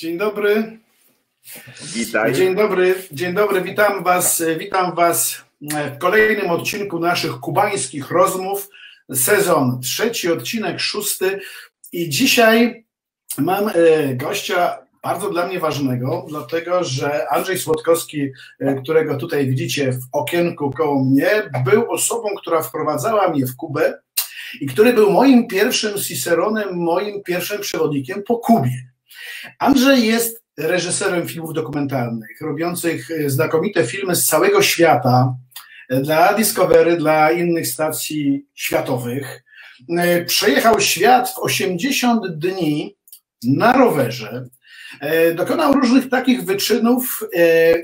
Dzień dobry. Witaj. Dzień dobry, dzień dobry, witam Was, witam Was w kolejnym odcinku naszych kubańskich rozmów. Sezon trzeci, odcinek szósty. I dzisiaj mam e, gościa bardzo dla mnie ważnego, dlatego że Andrzej Słodkowski, e, którego tutaj widzicie w okienku koło mnie, był osobą, która wprowadzała mnie w Kubę i który był moim pierwszym Ciceronem, moim pierwszym przewodnikiem po Kubie. Andrzej jest reżyserem filmów dokumentalnych, robiących e, znakomite filmy z całego świata e, dla Discovery, dla innych stacji światowych. E, przejechał świat w 80 dni na rowerze. Dokonał różnych takich wyczynów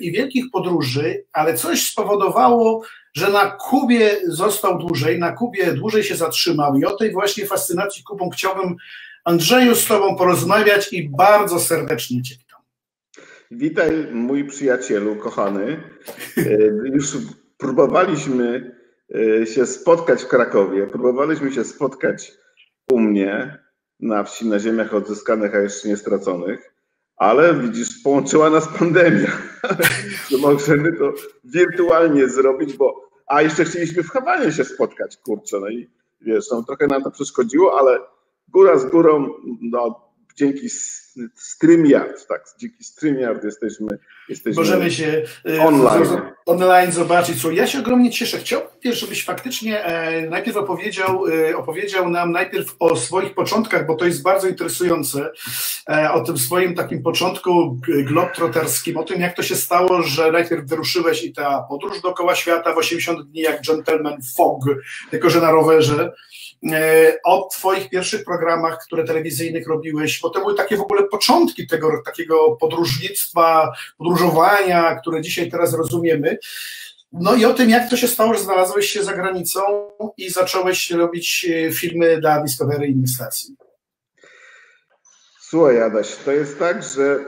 i wielkich podróży, ale coś spowodowało, że na Kubie został dłużej, na Kubie dłużej się zatrzymał i o tej właśnie fascynacji Kubą chciałbym Andrzeju z Tobą porozmawiać i bardzo serdecznie Cię witam. Witaj, mój przyjacielu, kochany. E, już próbowaliśmy e, się spotkać w Krakowie, próbowaliśmy się spotkać u mnie na wsi, na ziemiach odzyskanych, a jeszcze nie straconych, ale widzisz, połączyła nas pandemia. możemy to wirtualnie zrobić, bo a jeszcze chcieliśmy w Hawanie się spotkać, kurczę, no i wiesz, no, trochę nam to przeszkodziło, ale góra z górą, no, dzięki StreamYard, tak, dzięki StreamYard jesteśmy, jesteśmy Możemy się y, online. online zobaczyć. Co ja się ogromnie cieszę. Chciałbym, żebyś faktycznie e, najpierw opowiedział, e, opowiedział nam najpierw o swoich początkach, bo to jest bardzo interesujące, e, o tym swoim takim początku globtroterskim, o tym jak to się stało, że najpierw wyruszyłeś i ta podróż dookoła świata w 80 dni jak gentleman fog, tylko że na rowerze, E, o Twoich pierwszych programach, które telewizyjnych robiłeś, bo to były takie w ogóle początki tego takiego podróżnictwa, podróżowania, które dzisiaj teraz rozumiemy. No i o tym, jak to się stało, że znalazłeś się za granicą i zacząłeś robić e, filmy dla Discovery i stacji. Słuchaj, Adaś, to jest tak, że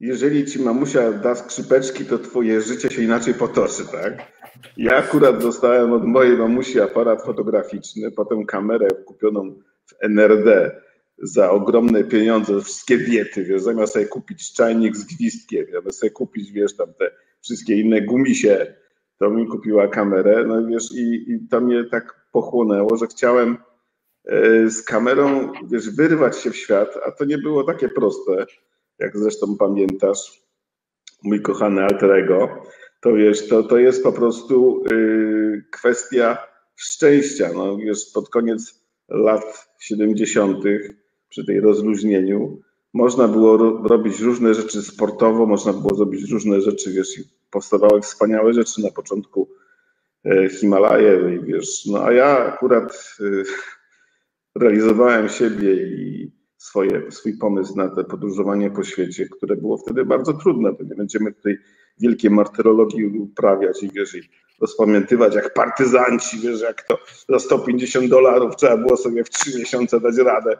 jeżeli ci mamusia da skrzypeczki, to twoje życie się inaczej potoczy, tak? Ja akurat dostałem od mojej mamusi aparat fotograficzny, potem kamerę kupioną w NRD za ogromne pieniądze, wszystkie diety, wiesz, zamiast sobie kupić czajnik z gwizdkiem, zamiast sobie kupić, wiesz, tam te wszystkie inne gumisie, to mi kupiła kamerę, no wiesz, i, i to mnie tak pochłonęło, że chciałem e, z kamerą, wiesz, wyrwać się w świat, a to nie było takie proste, jak zresztą pamiętasz, mój kochany Alterego, to wiesz, to, to jest po prostu yy, kwestia szczęścia. No, wiesz, pod koniec lat 70. przy tej rozluźnieniu można było ro robić różne rzeczy sportowo, można było zrobić różne rzeczy, wiesz, i powstawały wspaniałe rzeczy na początku e, Himalaje, wiesz, no a ja akurat y, realizowałem siebie i swoje, swój pomysł na te podróżowanie po świecie, które było wtedy bardzo trudne, to nie będziemy tutaj wielkie martyrologii uprawiać i wiesz, i rozpamiętywać jak partyzanci, wiesz, jak to za 150 dolarów trzeba było sobie w trzy miesiące dać radę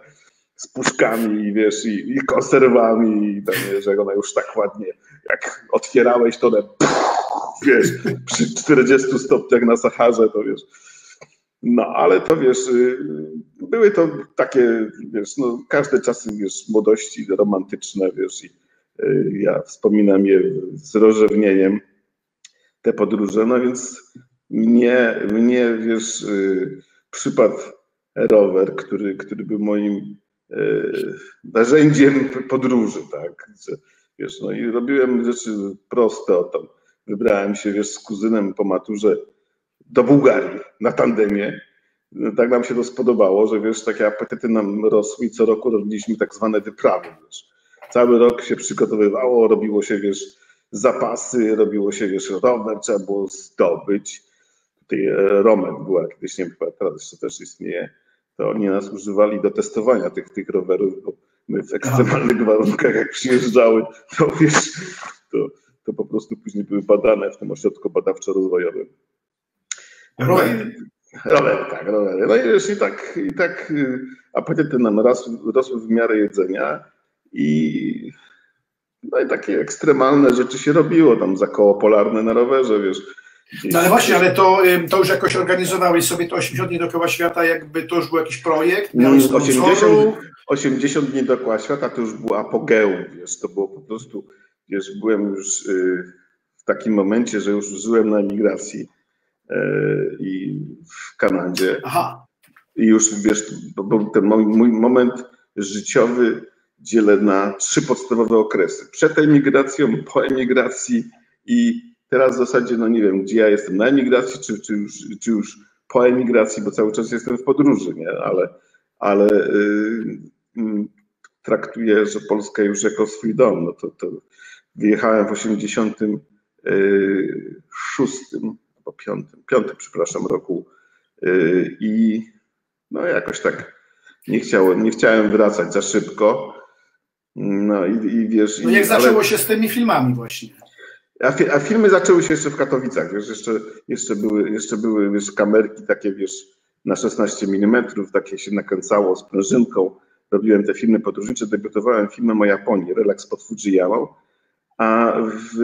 z puszkami wiesz, i, i konserwami i tam, wiesz, jak ona już tak ładnie, jak otwierałeś to one, wiesz, przy 40 stopniach na Saharze, to wiesz, no, ale to wiesz, y, były to takie, wiesz, no, każde czasy, wiesz, młodości romantyczne, wiesz, i y, ja wspominam je z rozrzewnieniem, te podróże, no więc mnie, mnie wiesz, y, przypadł rower, który, który był moim narzędziem podróży, tak, wiesz, no i robiłem rzeczy proste o tam, wybrałem się, wiesz, z kuzynem po maturze do Bułgarii na tandemie. Tak nam się to spodobało, że wiesz, takie apetyty nam rosły i co roku robiliśmy tak zwane wyprawy. Wiesz. Cały rok się przygotowywało, robiło się, wiesz, zapasy, robiło się, wiesz, rower, trzeba było zdobyć. Tutaj e, Romek była kiedyś, nie wiem, teraz jeszcze też istnieje, to oni nas używali do testowania tych, tych rowerów, bo my w ekstremalnych warunkach, jak przyjeżdżały, to wiesz, to, to po prostu później były badane w tym ośrodku badawczo-rozwojowym. Rowery. Rowery, tak, rowery. No i wiesz, i tak, i tak y, apetyty nam rosły, rosły w miarę jedzenia i no i takie ekstremalne rzeczy się robiło, tam za koło polarne na rowerze, wiesz, No ale właśnie, ale to, to już jakoś organizowałeś sobie to 80 dni dookoła świata, jakby to już był jakiś projekt? Miałeś 80, 80 dni dookoła świata to już było apogeum, wiesz, to było po prostu, wiesz, byłem już y, w takim momencie, że już żyłem na emigracji y, i w Kanadzie. Aha. I już, wiesz, był ten mój, mój moment życiowy dzielę na trzy podstawowe okresy. Przed emigracją, po emigracji i teraz w zasadzie, no nie wiem, gdzie ja jestem na emigracji, czy, czy, już, czy już po emigracji, bo cały czas jestem w podróży, nie? ale, ale yy, traktuję, że Polska już jako swój dom. No to, to wyjechałem w 86 albo 5, 5 przepraszam, roku yy, i no jakoś tak nie chciałem, nie chciałem wracać za szybko. No i, i wiesz. No jak zaczęło się z tymi filmami właśnie. A, fi, a, filmy zaczęły się jeszcze w Katowicach, wiesz, jeszcze, jeszcze były, jeszcze były wiesz, kamerki takie, wiesz, na 16 mm, takie się nakręcało z prężynką. Robiłem te filmy podróżnicze, debiutowałem filmem o Japonii, Relaks pod Fujiyamą, a w,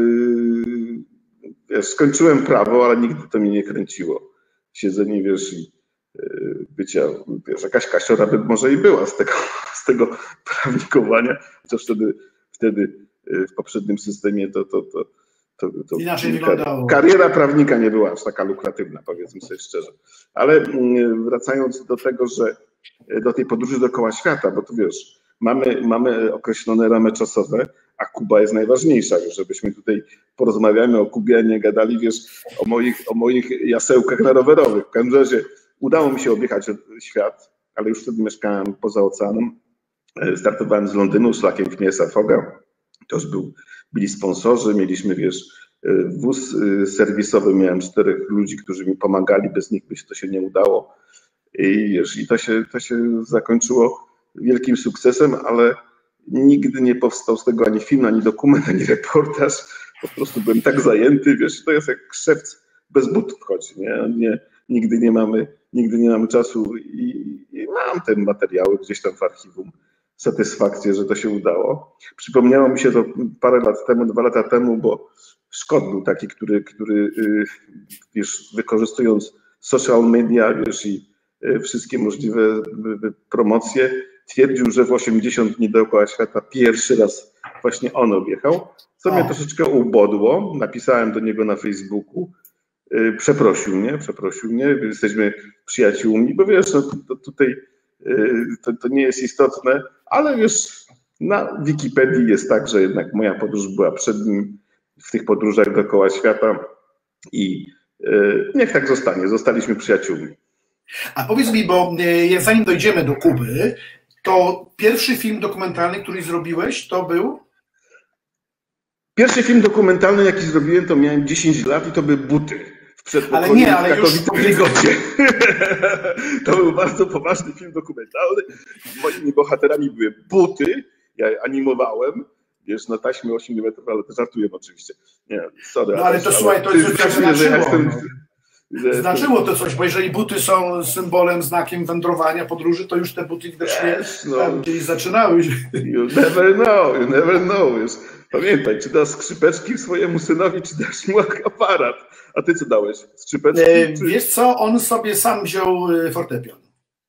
wiesz, skończyłem prawo, ale nigdy to mnie nie kręciło. Siedzenie, wiesz, i yy, bycia, wiesz, jakaś kasiora by może i była z tego, z tego prawnikowania, chociaż wtedy, wtedy yy, w poprzednim systemie to, to, to to, to Inaczej wyglądało. Kariera prawnika nie była aż taka lukratywna, powiedzmy sobie szczerze. Ale mm, wracając do tego, że e, do tej podróży dookoła świata, bo tu wiesz, mamy, mamy określone ramy czasowe, a Kuba jest najważniejsza, żebyśmy tutaj porozmawiamy o Kubie, a nie gadali, wiesz, o moich, o moich jasełkach na rowerowych. W każdym razie udało mi się objechać świat, ale już wtedy mieszkałem poza oceanem. E, startowałem z Londynu szlakiem Phineasa Foga. Już był byli sponsorzy, mieliśmy, wiesz, y, wóz y, serwisowy, miałem czterech ludzi, którzy mi pomagali, bez nich by się to się nie udało. I wiesz, i to się, to się zakończyło wielkim sukcesem, ale nigdy nie powstał z tego ani film, ani dokument, ani reportaż. Po prostu byłem tak zajęty, wiesz, to jest jak szewc bez butów chodzi, nie? nie nigdy nie mamy, nigdy nie mamy czasu i, i mam te materiały gdzieś tam w archiwum satysfakcję, że to się udało. Przypomniało mi się to parę lat temu, dwa lata temu, bo Scott był taki, który, który y, wiesz, wykorzystując social media wiesz, i y, wszystkie możliwe y, promocje, twierdził, że w 80 dni dookoła świata pierwszy raz właśnie on objechał, co o. mnie troszeczkę ubodło. Napisałem do niego na Facebooku, przeprosił mnie, przeprosił mnie, jesteśmy przyjaciółmi, bo wiesz, no, to, tutaj to, to nie jest istotne, ale już na Wikipedii jest tak, że jednak moja podróż była przed nim w tych podróżach dookoła świata i yy, niech tak zostanie, zostaliśmy przyjaciółmi. A powiedz mi, bo yy, zanim dojdziemy do Kuby, to pierwszy film dokumentalny, który zrobiłeś, to był? Pierwszy film dokumentalny, jaki zrobiłem, to miałem 10 lat i to były buty ale nie, ale już Godzie. To był bardzo poważny film dokumentalny. Moimi bohaterami były buty, ja je animowałem, wiesz, na taśmie 8 mm, ale to żartuję oczywiście. Nie, sorry. No ale to słuchaj, to jest coś znaczyło. No. Znaczyło to coś, bo jeżeli buty są symbolem, znakiem wędrowania, podróży, to już te buty widocznie yes, no. gdzieś zaczynały. You never know, you never know. Wiesz. Pamiętaj, czy dasz skrzypeczki swojemu synowi, czy dasz mu aparat. A ty co dałeś? Skrzypeczki? E, czy... Wiesz co, on sobie sam wziął e, fortepian.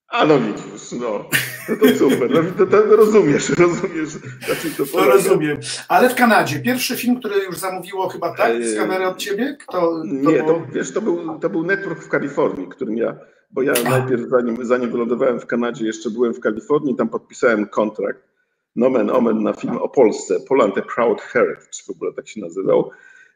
A no widzisz, no. no to super, no, to, to rozumiesz, rozumiesz. Znaczy to, to rozumiem. Ale w Kanadzie, pierwszy film, który już zamówiło chyba tak, z kamery od ciebie? Kto, to nie, to, wiesz, to był, to był network w Kalifornii, którym ja, bo ja najpierw zanim, zanim wylądowałem w Kanadzie, jeszcze byłem w Kalifornii, tam podpisałem kontrakt, nomen omen na film o Polsce, Poland a Proud Heritage w ogóle tak się nazywał.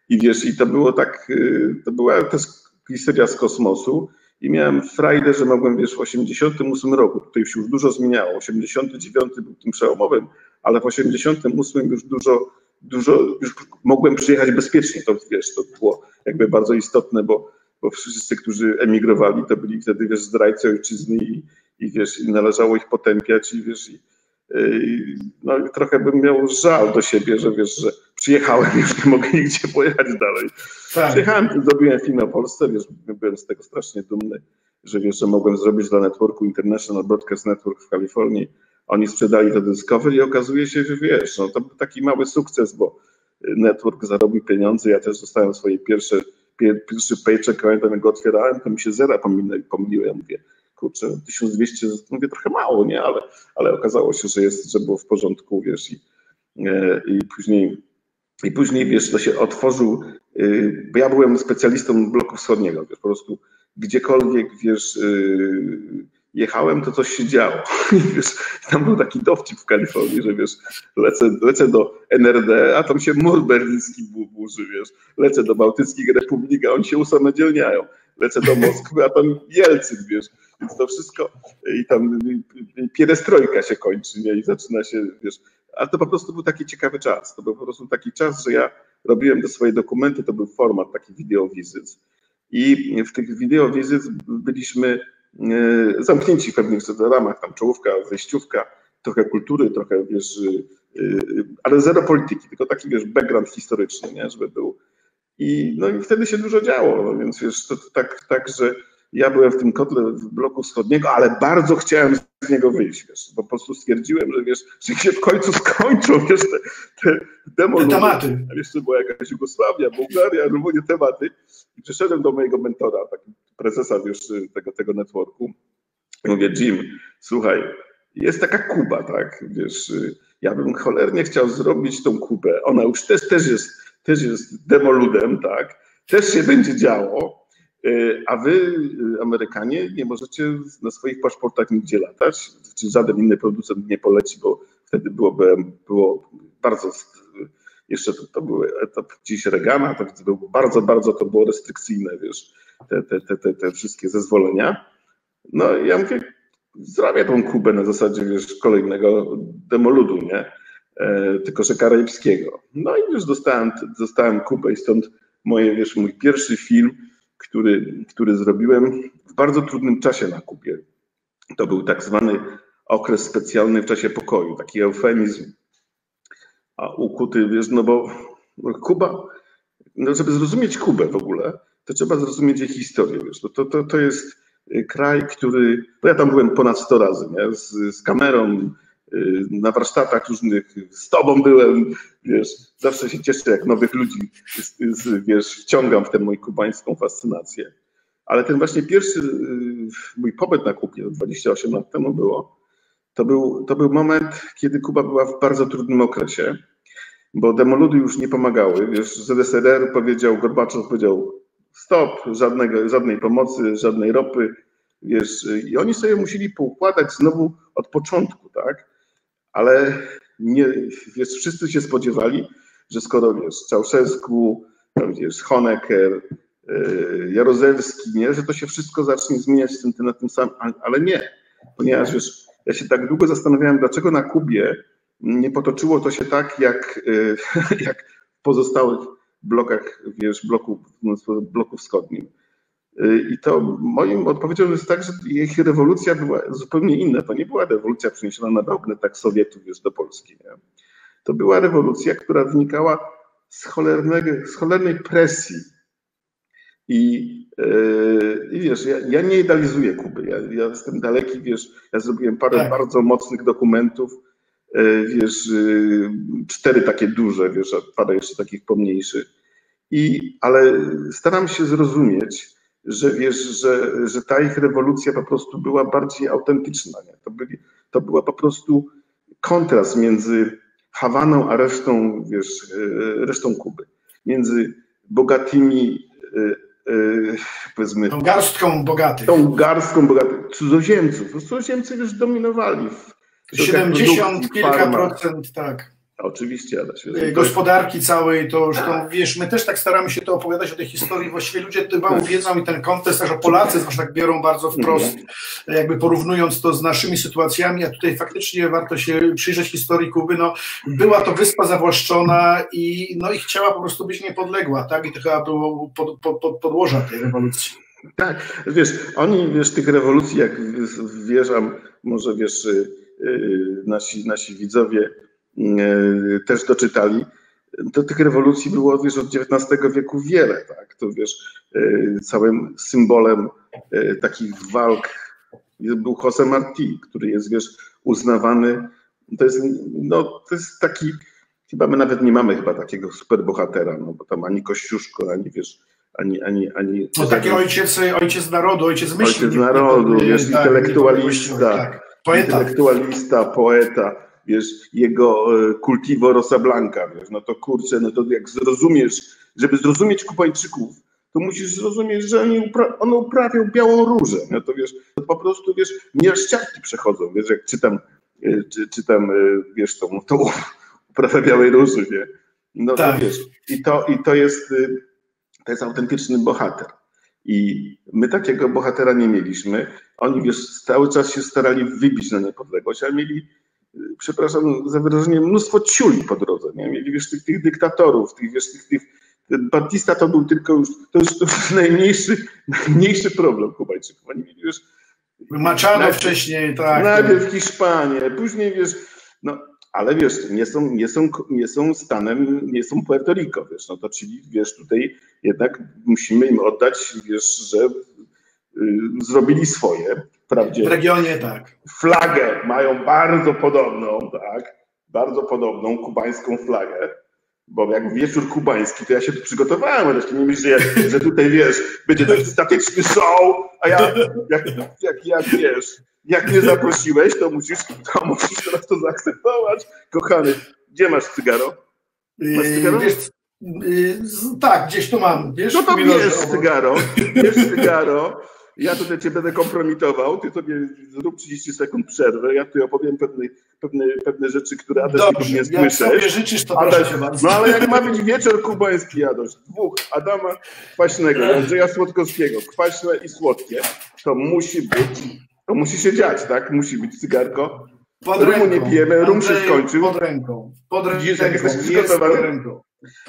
I wiesz, i to było tak, y, to była też historia z kosmosu i miałem frajdę, że mogłem, wiesz, w 88 roku, tutaj się już dużo zmieniało, 89 był tym przełomowym, ale w 88 już dużo, dużo, już mogłem przyjechać bezpiecznie, to wiesz, to było jakby bardzo istotne, bo, bo wszyscy, którzy emigrowali, to byli wtedy, wiesz, zdrajcy ojczyzny i, i wiesz, i należało ich potępiać i wiesz, i, no i trochę bym miał żal do siebie, że wiesz, że przyjechałem, już nie mogę nigdzie pojechać dalej. Tak. Przyjechałem, zrobiłem film o Polsce, wiesz, byłem z tego strasznie dumny, że wiesz, że mogłem zrobić dla networku International Broadcast Network w Kalifornii. Oni sprzedali to Discovery i okazuje się, że wiesz, no to był taki mały sukces, bo network zarobił pieniądze, ja też dostałem swoje pierwsze pierwszy paycheck, pamiętam jak go otwierałem, to mi się zera pomyliły, ja mówię, kurczę, 1200, mówię trochę mało, nie, ale, ale okazało się, że jest, że było w porządku, wiesz, i, e, i później i później, wiesz, to się otworzył, y, bo ja byłem specjalistą bloku wschodniego, wiesz, po prostu gdziekolwiek, wiesz, y, jechałem, to coś się działo. wiesz, tam był taki dowcip w Kalifornii, że wiesz, lecę, lecę do NRD, a tam się mur berliński burzy, wiesz, lecę do Bałtyckich Republik, a oni się usamodzielniają. Lecę do Moskwy, a tam Jelcyn, wiesz, więc to wszystko i tam pierestrojka się kończy, nie, i zaczyna się, wiesz, ale to po prostu był taki ciekawy czas. To był po prostu taki czas, że ja robiłem te swoje dokumenty, to był format taki wizyt. I w tych wizyt byliśmy e, zamknięci w pewnych ramach, tam czołówka, wejściówka, trochę kultury, trochę, wiesz, e, ale zero polityki, tylko taki, wiesz, background historyczny, nie, żeby był. I, no i wtedy się dużo działo, no więc wiesz, to, to tak, tak, że ja byłem w tym kotle w bloku wschodniego, ale bardzo chciałem z niego wyjść, wiesz, po prostu stwierdziłem, że wiesz, że się w końcu skończą, wiesz, te, te demo. Te tematy. Jeszcze była jakaś Jugosławia, Bułgaria, Rumunia, tematy. I przyszedłem do mojego mentora, tak, prezesa, wiesz, tego, tego networku. I mówię, Jim, słuchaj, jest taka Kuba, tak, wiesz, ja bym cholernie chciał zrobić tą Kubę. Ona już też, też jest, też jest demoludem, tak, też się będzie działo E, a wy, e, Amerykanie, nie możecie na swoich paszportach nigdzie latać, czy żaden inny producent nie poleci, bo wtedy byłoby, było bardzo, jeszcze to, to był etap dziś Reagana, to było bardzo, bardzo to było restrykcyjne, wiesz, te, te, te, te, te wszystkie zezwolenia. No i ja mówię, zrobię tą Kubę na zasadzie, wiesz, kolejnego demoludu, nie? E, tylko, że karaibskiego. No i już dostałem, dostałem Kubę i stąd moje, wiesz, mój pierwszy film, który, który zrobiłem w bardzo trudnym czasie na Kubie. To był tak zwany okres specjalny w czasie pokoju, taki eufemizm, a ukuty, wiesz, no bo Kuba, no żeby zrozumieć Kubę w ogóle, to trzeba zrozumieć jej historię, wiesz, to, to, to jest kraj, który, bo ja tam byłem ponad 100 razy, nie? Z, z kamerą, na warsztatach różnych, z tobą byłem, wiesz, zawsze się cieszę, jak nowych ludzi, wiesz, wciągam w tę moją kubańską fascynację. Ale ten właśnie pierwszy y, mój pobyt na Kubie, 28 lat temu było, to był, to był moment, kiedy Kuba była w bardzo trudnym okresie, bo demoludy już nie pomagały. Wiesz, ZSRR powiedział, Gorbaczow powiedział stop, żadnego, żadnej pomocy, żadnej ropy, wiesz, i oni sobie musieli poukładać znowu od początku, tak? Ale nie, wiesz, wszyscy się spodziewali, że skoro wiesz, Czałszewsku, wiesz, Honecker, yy, Jaruzelski, nie, że to się wszystko zacznie zmieniać w tym, na tym samym, ale nie, ponieważ wiesz, ja się tak długo zastanawiałem, dlaczego na Kubie nie potoczyło to się tak, jak, yy, jak w pozostałych blokach, wiesz, bloku, bloku wschodnim. I to moim odpowiedzią jest tak, że ich rewolucja była zupełnie inna. To nie była rewolucja przeniesiona na bagnet tak Sowietów już do Polski. Nie? To była rewolucja, która wynikała z, cholernego, z cholernej presji. I, yy, i wiesz, ja, ja, nie idealizuję Kuby. Ja, ja, jestem daleki, wiesz, ja zrobiłem parę tak. bardzo mocnych dokumentów, yy, wiesz, yy, cztery takie duże, wiesz, a parę jeszcze takich pomniejszych. I, ale staram się zrozumieć, że wiesz, że, że ta ich rewolucja po prostu była bardziej autentyczna. Nie? To, byli, to była po prostu kontrast między Hawaną a resztą, wiesz, e, resztą Kuby. Między bogatymi, e, e, powiedzmy... Tą garstką bogatych. Tą garstką bogatych cudzoziemców. Cudzoziemcy już dominowali. W 70 kilka procent, tak. Oczywiście, Adaś. Gospodarki całej, to już to, wiesz, my też tak staramy się to opowiadać o tej historii, właściwie ludzie dbą wiedzą i ten kontekst, że Polacy zwłaszcza tak biorą bardzo wprost, mhm. jakby porównując to z naszymi sytuacjami, a tutaj faktycznie warto się przyjrzeć historii Kuby, no była to wyspa zawłaszczona i, no, i chciała po prostu być niepodległa, tak, i to chyba było pod, pod, pod podłoża tej rewolucji. Tak, wiesz, oni, wiesz, tych rewolucji, jak wierzam, może wiesz, y, y, nasi, nasi widzowie, też doczytali, to tych rewolucji było, wiesz, od XIX wieku wiele, tak, to wiesz, e, całym symbolem e, takich walk był Jose Marti, który jest, wiesz, uznawany, to jest, no, to jest taki, chyba my nawet nie mamy chyba takiego superbohatera, no bo tam ani Kościuszko, ani, wiesz, ani, ani, ani no taki ojciec, ojciec narodu, ojciec myśli. Ojciec narodu, wiesz, tak, intelektualista, tak. poeta. intelektualista, poeta, wiesz, jego kultivo Rosa Blanca, wiesz, no to kurczę, no to jak zrozumiesz, żeby zrozumieć Kubańczyków, to musisz zrozumieć, że oni upra one uprawiał białą różę. No to wiesz, to po prostu wiesz, nie ścianki przechodzą, wiesz, jak czytam, e, czy, czytam e, wiesz, tą, tą uprawę białej róży, nie? No tak. to wiesz, i to, i to jest, e, to jest autentyczny bohater. I my takiego bohatera nie mieliśmy. Oni wiesz, cały czas się starali wybić na niepodległość, a mieli, przepraszam za wyrażenie, mnóstwo ciuli po drodze. Nie? Mieli wiesz, tych, tych dyktatorów, tych, wiesz, tych, tych Batista to był tylko już, to już, to już najmniejszy, najmniejszy problem Kubańczyków. Oni mieli już... Machado najpierw, wcześniej, tak. Najpierw Hiszpanię, później wiesz, no, ale wiesz, nie są, nie są, nie są stanem, nie są Puerto Rico, wiesz, no to czyli, wiesz, tutaj jednak musimy im oddać, wiesz, że y, zrobili swoje, wprawdzie. W regionie, tak. Flagę mają bardzo podobną, tak, bardzo podobną kubańską flagę, bo jak wieczór kubański, to ja się tu przygotowałem, ale nie myślę, że, że tutaj wiesz, będzie taki statyczny show, a ja, jak, jak, jak wiesz, jak mnie zaprosiłeś, to musisz, to musisz teraz to zaakceptować. Kochany, gdzie masz cygaro? Masz cygaro? Wiesz, yy, tak, gdzieś tu mam. Wiesz, no to bierz cygaro, bierz cygaro ja tutaj cię będę kompromitował, ty sobie zrób 30 sekund przerwy, ja tu opowiem pewne, pewne, pewne rzeczy, które Adaś Dobrze, nie słyszeć. Jak sobie życzysz, to Adaś, proszę bardzo. No ale jak ma być wieczór kubański, Adaś, dwóch, Adama kwaśnego, Andrzeja Słodkowskiego, kwaśne i słodkie, to musi być, to musi się dziać, tak? Musi być cygarko. Pod Rumu ręką. nie pijemy, rum się skończył. Pod ręką. Pod ręką. Widzisz, jak jesteś przygotowany?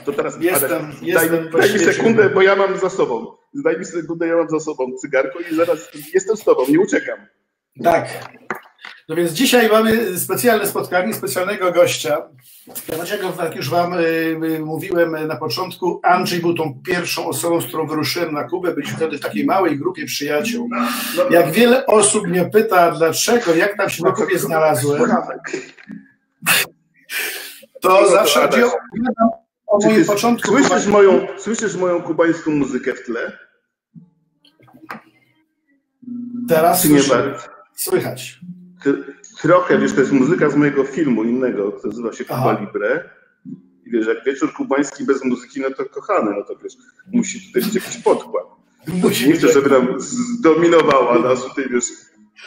To teraz Adaś, jestem daj, daj mi sekundę, bo ja mam za sobą daj mi sekundę, ja mam za sobą cygarko i zaraz jestem z tobą, nie uciekam. Tak. No więc dzisiaj mamy specjalne spotkanie, specjalnego gościa. Dlaczego, jak już Wam y, y, mówiłem na początku, Andrzej był tą pierwszą osobą, z którą wyruszyłem na Kubę. Byliśmy wtedy w takiej małej grupie przyjaciół. Jak wiele osób mnie pyta, dlaczego, jak tam się na Kubie znalazłem, to zawsze opowiadam o moim początku. Słyszysz moją, słyszysz moją kubańską muzykę w tle? Teraz nie? Słychać. Trochę, wiesz, to jest muzyka z mojego filmu innego, to nazywa się Kuba Aha. Libre. I wiesz, jak wieczór kubański bez muzyki, no to kochany, no to wiesz, musi tutaj być jakiś podkład. Musi nie chcę, żeby nam zdominowała nas tutaj, wiesz.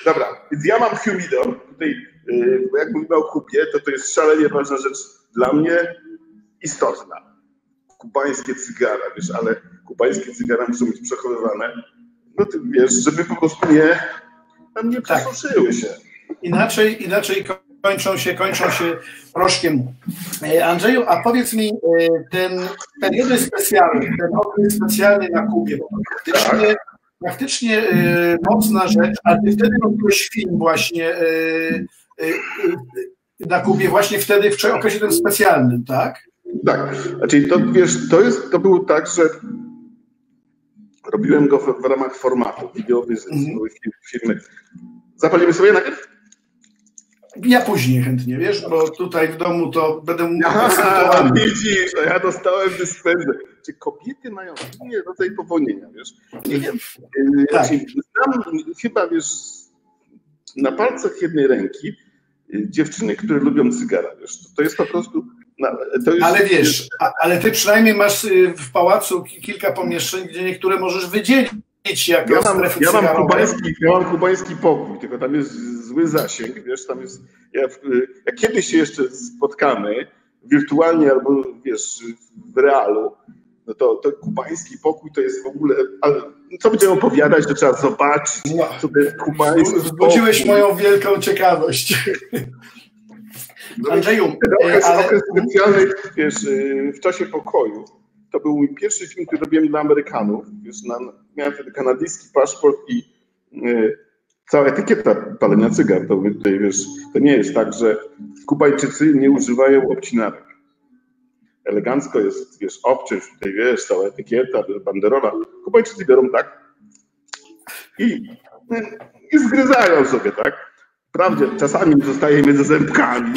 Dobra, więc ja mam humidor. Tutaj, yy, jak mówimy o Kubie, to to jest szalenie ważna rzecz dla mnie, istotna. Kubańskie cygara, wiesz, ale kubańskie cygara muszą być przechowywane, no ty wiesz, żeby po prostu nie, tam nie tak. przesuszyły się. Inaczej, inaczej kończą się, kończą się proszkiem. E, Andrzeju, a powiedz mi, e, ten periody specjalny, ten okres specjalny na Kubie, bo faktycznie, tak. faktycznie e, mocna rzecz, a ty wtedy robiłeś film właśnie na Kubie, właśnie wtedy w okresie tym specjalnym, tak? Tak, znaczy to wiesz, to jest, to było tak, że robiłem go w, w ramach formatu wideowizyt mm. firmy. Zapalimy sobie najpierw? Ja później chętnie, wiesz, bo tutaj w domu to będę mógł Aha, widzisz, ja dostałem dyspensę. Czy kobiety mają inny rodzaj powolnienia, wiesz? Nie wiem. Tak. Znaczy, znam chyba, wiesz, na palcach jednej ręki y, dziewczyny, które lubią cygara, wiesz. To jest po prostu no, jest... Ale wiesz, ale ty przynajmniej masz y, w pałacu kilka pomieszczeń, gdzie niektóre możesz wydzielić jako ja mam, ja mam, kubański, ja mam kubański pokój, tylko tam jest zły zasięg, wiesz, tam jest, ja, jak kiedyś się jeszcze spotkamy, wirtualnie albo, wiesz, w realu, no to, to kubański pokój to jest w ogóle, ale co będziemy opowiadać, to trzeba zobaczyć, co to jest kubański Wzbudziłeś moją wielką ciekawość. Andrzeju, okres, ale... okres specjalny, wiesz, w czasie pokoju. To był mój pierwszy film, który robiłem dla Amerykanów. Wiesz, na, miałem wtedy kanadyjski paszport i y, cała etykieta palenia cygar. To, tutaj, wiesz, to nie jest tak, że Kubajczycy nie używają obcinarek. Elegancko jest, wiesz, obciąć tutaj, wiesz, cała etykieta, banderola. Kubajczycy biorą tak i, i zgryzają sobie, tak? Wprawdzie czasami zostaje między zębkami,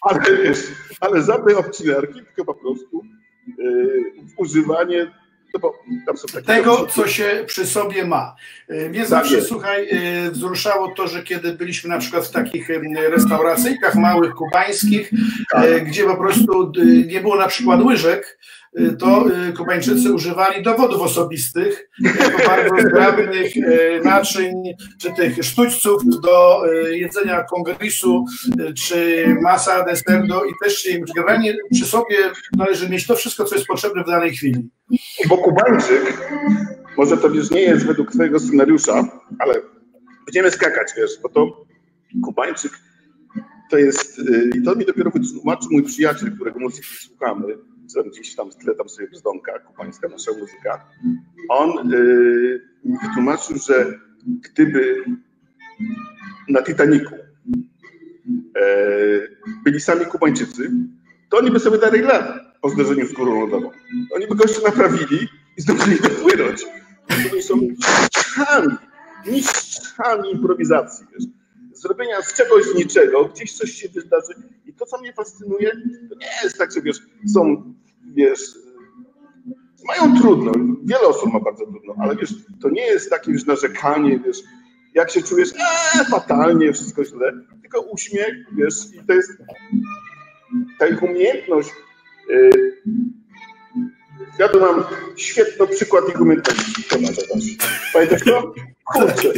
ale wiesz, ale żadnej obcinarki, tylko po prostu yy, używanie tego, co się przy sobie ma. E, mnie tak zawsze, słuchaj, e, wzruszało to, że kiedy byliśmy na przykład w takich restauracyjkach małych, kubańskich, tak. gdzie po prostu nie było na przykład łyżek, to y, Kubańczycy używali dowodów osobistych jako bardzo zgrabnych y, naczyń, czy tych sztućców do jedzenia kongresu, czy masa deserdo i też generalnie przy sobie należy mieć to wszystko, co jest potrzebne w danej chwili. Bo Kubańczyk, może to wiesz, nie jest według twojego scenariusza, ale będziemy skakać, wiesz, bo to Kubańczyk to jest, i to mi dopiero wytłumaczył mój przyjaciel, którego muzyki słuchamy, gdzieś tam tyle tam sobie brzdąka, kubańska nasza muzyka, on yy, wytłumaczył, że gdyby na Titaniku yy, byli sami Kubańczycy, to oni by sobie dali radę po zderzeniu z górą lodową. Oni by goście naprawili i zdążyli dopłynąć. Oni są mistrzami, mistrzami improwizacji, wiesz zrobienia z czegoś z niczego, gdzieś coś się wydarzy. I to, co mnie fascynuje, to nie jest tak, że wiesz, są, wiesz, mają trudno, wiele osób ma bardzo trudno, ale wiesz, to nie jest takie już narzekanie, wiesz, jak się czujesz, eee, fatalnie, wszystko źle, tylko uśmiech, wiesz, i to jest ta ich umiejętność. Yy, ja tu mam świetny przykład ich umiejętności. Pamiętasz to? Kurczę,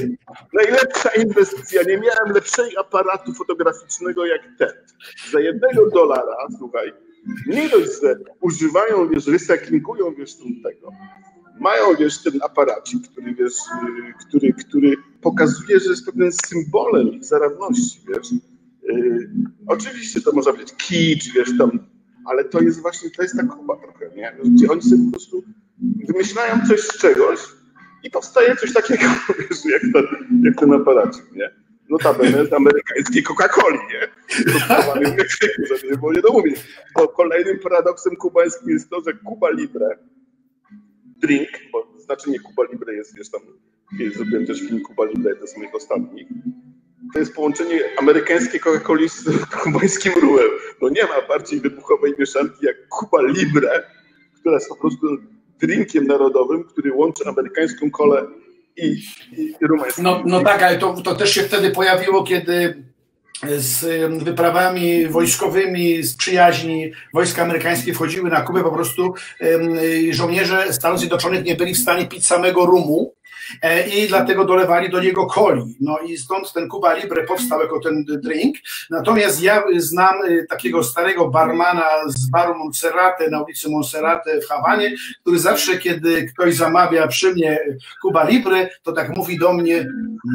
najlepsza inwestycja. Nie miałem lepszego aparatu fotograficznego jak ten. Za jednego dolara, słuchaj, nie dość, że używają, wiesz, recyklingują, wiesz, tego. Mają, wiesz, ten aparacik, który, wiesz, który, który pokazuje, że jest pewnym symbolem ich zaradności, wiesz. Yy, oczywiście to może być kicz, wiesz, tam, ale to jest właśnie, to jest ta kuba trochę, nie? Gdzie oni sobie po prostu wymyślają coś z czegoś, i powstaje coś takiego, wiesz, jak ten, jak ten aparacik, nie? Notabene z amerykańskiej Coca-Coli, nie? W Meksyku, żeby nie było niedomówień. Bo kolejnym paradoksem kubańskim jest to, że Cuba Libre, drink, bo znaczenie Cuba Libre jest, wiesz, tam, kiedyś zrobiłem też film Cuba Libre, to z moich ostatnich, to jest połączenie amerykańskiej Coca-Coli z kubańskim rułem. No nie ma bardziej wybuchowej mieszanki jak Cuba Libre, która jest po prostu drinkiem narodowym, który łączy amerykańską kolę i, i. No, no tak, ale to, to też się wtedy pojawiło, kiedy z wyprawami wojskowymi, z przyjaźni wojska amerykańskie wchodziły na Kubę, po prostu żołnierze Stanów Zjednoczonych nie byli w stanie pić samego rumu, E, i dlatego dolewali do niego coli. No i stąd ten Cuba Libre powstał jako ten drink. Natomiast ja znam e, takiego starego barmana z baru Monserrate na ulicy Monserrate w Hawanie, który zawsze, kiedy ktoś zamawia przy mnie Cuba Libre, to tak mówi do mnie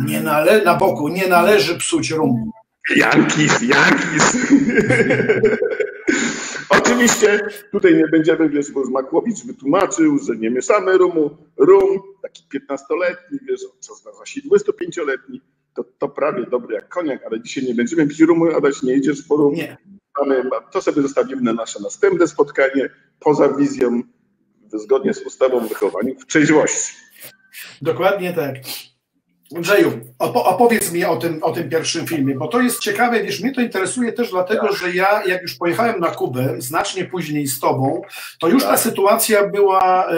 nie nale na boku, nie należy psuć rumu. Jankis, Jankis. Oczywiście tutaj nie będziemy, wiesz, bo Makłowicz wytłumaczył, że nie mieszamy rumu. Rum, taki 15-letni, wiesz, czas na zasi 25-letni, to, to prawie dobry jak koniak, ale dzisiaj nie będziemy pić rumu, Adaś, nie idziesz po rum. Nie. To sobie zostawimy na nasze następne spotkanie, poza wizją, zgodnie z ustawą wychowania w trzeźwości. Dokładnie tak. Andrzeju, opowiedz mi o tym, o tym pierwszym filmie, bo to jest ciekawe, wiesz, mnie to interesuje też dlatego, że ja jak już pojechałem na Kubę, znacznie później z tobą, to już ta sytuacja była, e,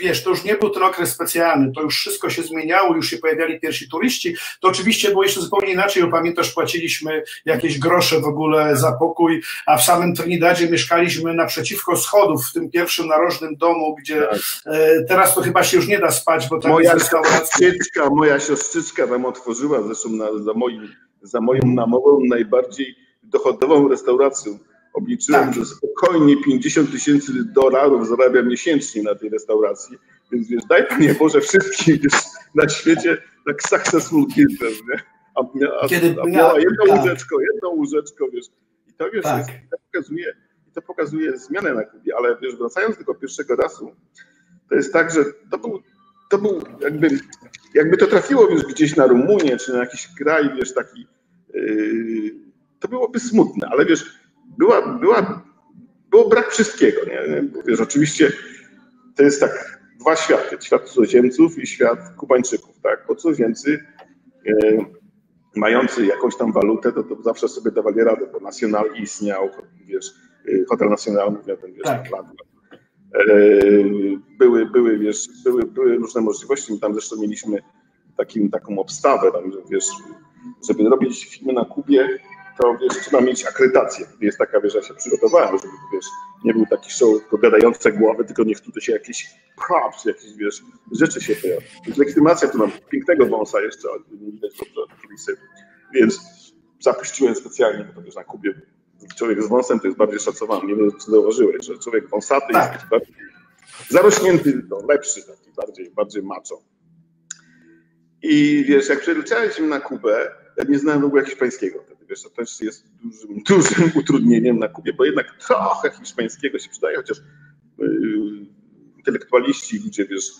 wiesz, to już nie był ten okres specjalny, to już wszystko się zmieniało, już się pojawiali pierwsi turyści, to oczywiście było jeszcze zupełnie inaczej, bo pamiętasz, płaciliśmy jakieś grosze w ogóle za pokój, a w samym Trinidadzie mieszkaliśmy naprzeciwko schodów w tym pierwszym narożnym domu, gdzie tak. e, teraz to chyba się już nie da spać, bo tam moja jest restauracja. Moja siostrzyczka tam otworzyła, zresztą na, za, moim, za moją namową najbardziej dochodową restauracją Obliczyłem, tak. że spokojnie 50 tysięcy dolarów zarabia miesięcznie na tej restauracji, więc wiesz, daj Panie Boże wszystkim wiesz, na świecie tak successful business, nie? A, a, Kiedy, a miała jedno tak. łóżeczko, jedno łóżeczko, wiesz. I to wiesz, tak. jest, to pokazuje, to pokazuje zmianę na Kubie, ale wiesz, wracając do tego pierwszego razu, to jest tak, że to był, to był jakby, jakby to trafiło wiesz, gdzieś na Rumunię, czy na jakiś kraj, wiesz, taki, yy, to byłoby smutne, ale wiesz, była, była, było brak wszystkiego. Nie? Wiesz, oczywiście to jest tak, dwa światy, świat cudzoziemców i świat Kubańczyków. Tak? Bo cudzoziemcy e, mający jakąś tam walutę, to, to zawsze sobie dawali radę, bo Nacional istniał, wiesz, e, Hotel Nacional, mówię tym, wiesz, tak. lat. były, były, wiesz, były, były różne możliwości. My tam zresztą mieliśmy takim, taką obstawę, tam, że, wiesz, żeby robić filmy na Kubie, to wiesz, trzeba mieć akredytację. Jest taka, wiesz, ja się przygotowałem, żeby wiesz, nie był taki show tylko gadające głowy, tylko niech tutaj się jakieś props, jakieś wiesz, rzeczy się pojawią. Legitymacja, tu mam pięknego wąsa jeszcze, ale nie widać dobrze kulisy. Więc zapuściłem specjalnie, bo to wiesz, na Kubie człowiek z wąsem to jest bardziej szacowany. Nie wiem, czy zauważyłeś, że człowiek wąsaty tak. jest bardziej zarośnięty, to lepszy, taki bardziej, bardziej macho. I wiesz, jak przelecialiśmy na Kubę, ja nie znałem w ogóle hiszpańskiego wtedy, wiesz, to też jest dużym, dużym utrudnieniem na Kubie, bo jednak trochę hiszpańskiego się przydaje, chociaż yy, intelektualiści, ludzie, wiesz,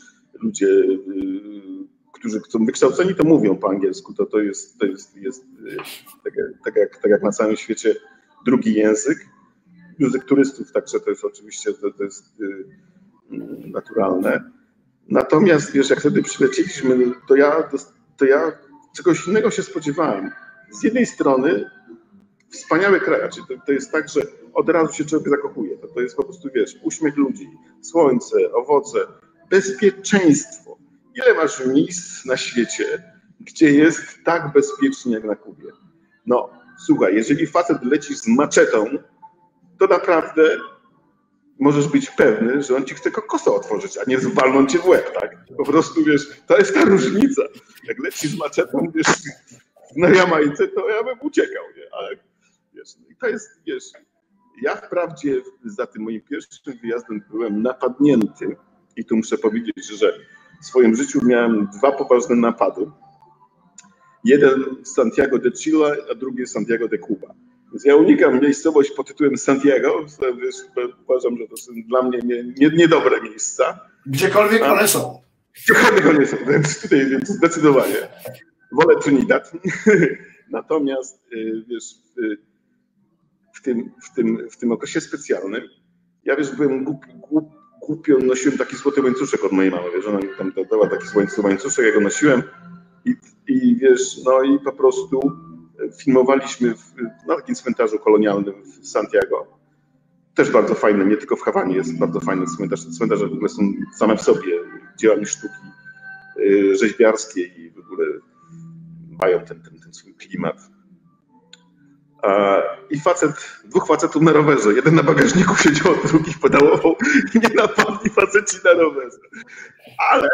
ludzie, yy, którzy są wykształceni, to mówią po angielsku, to, to jest, to jest, jest yy, tak, tak, jak, tak jak na całym świecie drugi język. Język turystów, także to jest oczywiście to, to jest naturalne. Natomiast wiesz, jak wtedy przylecieliśmy, to ja, to ja czegoś innego się spodziewałem. Z jednej strony wspaniały kraj, czyli to, to jest tak, że od razu się człowiek zakochuje. To, to jest po prostu, wiesz, uśmiech ludzi, słońce, owoce, bezpieczeństwo. Ile masz miejsc na świecie, gdzie jest tak bezpiecznie jak na Kubie? No, słuchaj, jeżeli facet leci z maczetą, to naprawdę możesz być pewny, że on ci chce kokosa otworzyć, a nie zwalnąć cię w łeb, tak? Po prostu, wiesz, to jest ta różnica. Jak leci z maczetą, wiesz, na Jamajce, to ja bym uciekał, nie? Ale, wiesz, i to jest, wiesz, ja wprawdzie za tym moim pierwszym wyjazdem byłem napadnięty i tu muszę powiedzieć, że w swoim życiu miałem dwa poważne napady. Jeden w Santiago de Chile, a drugi w Santiago de Cuba więc ja unikam miejscowość pod tytułem Santiago. Wiesz, uważam, że to są dla mnie nie, nie, niedobre miejsca. Gdziekolwiek A, one są. Gdziekolwiek one są, więc tutaj więc zdecydowanie. Wolę Trinidad. Natomiast y, wiesz, w tym, w, tym, w tym okresie specjalnym, ja wiesz, byłem głupi, głup, głupio, nosiłem taki złoty łańcuszek od mojej mamy, wiesz, ona mi tam dała taki złoty łańcuszek, ja go nosiłem i, i wiesz, no i po prostu filmowaliśmy w, na takim cmentarzu kolonialnym w Santiago. Też bardzo fajny, nie tylko w Hawanie jest bardzo fajny cmentarz. Cmentarze w ogóle są same w sobie dziełami sztuki y, rzeźbiarskie i w ogóle mają ten, ten, ten swój klimat. I facet, dwóch facetów na rowerze. Jeden na bagażniku siedział, drugi pedałował i nie napadli faceci na rowerze. Ale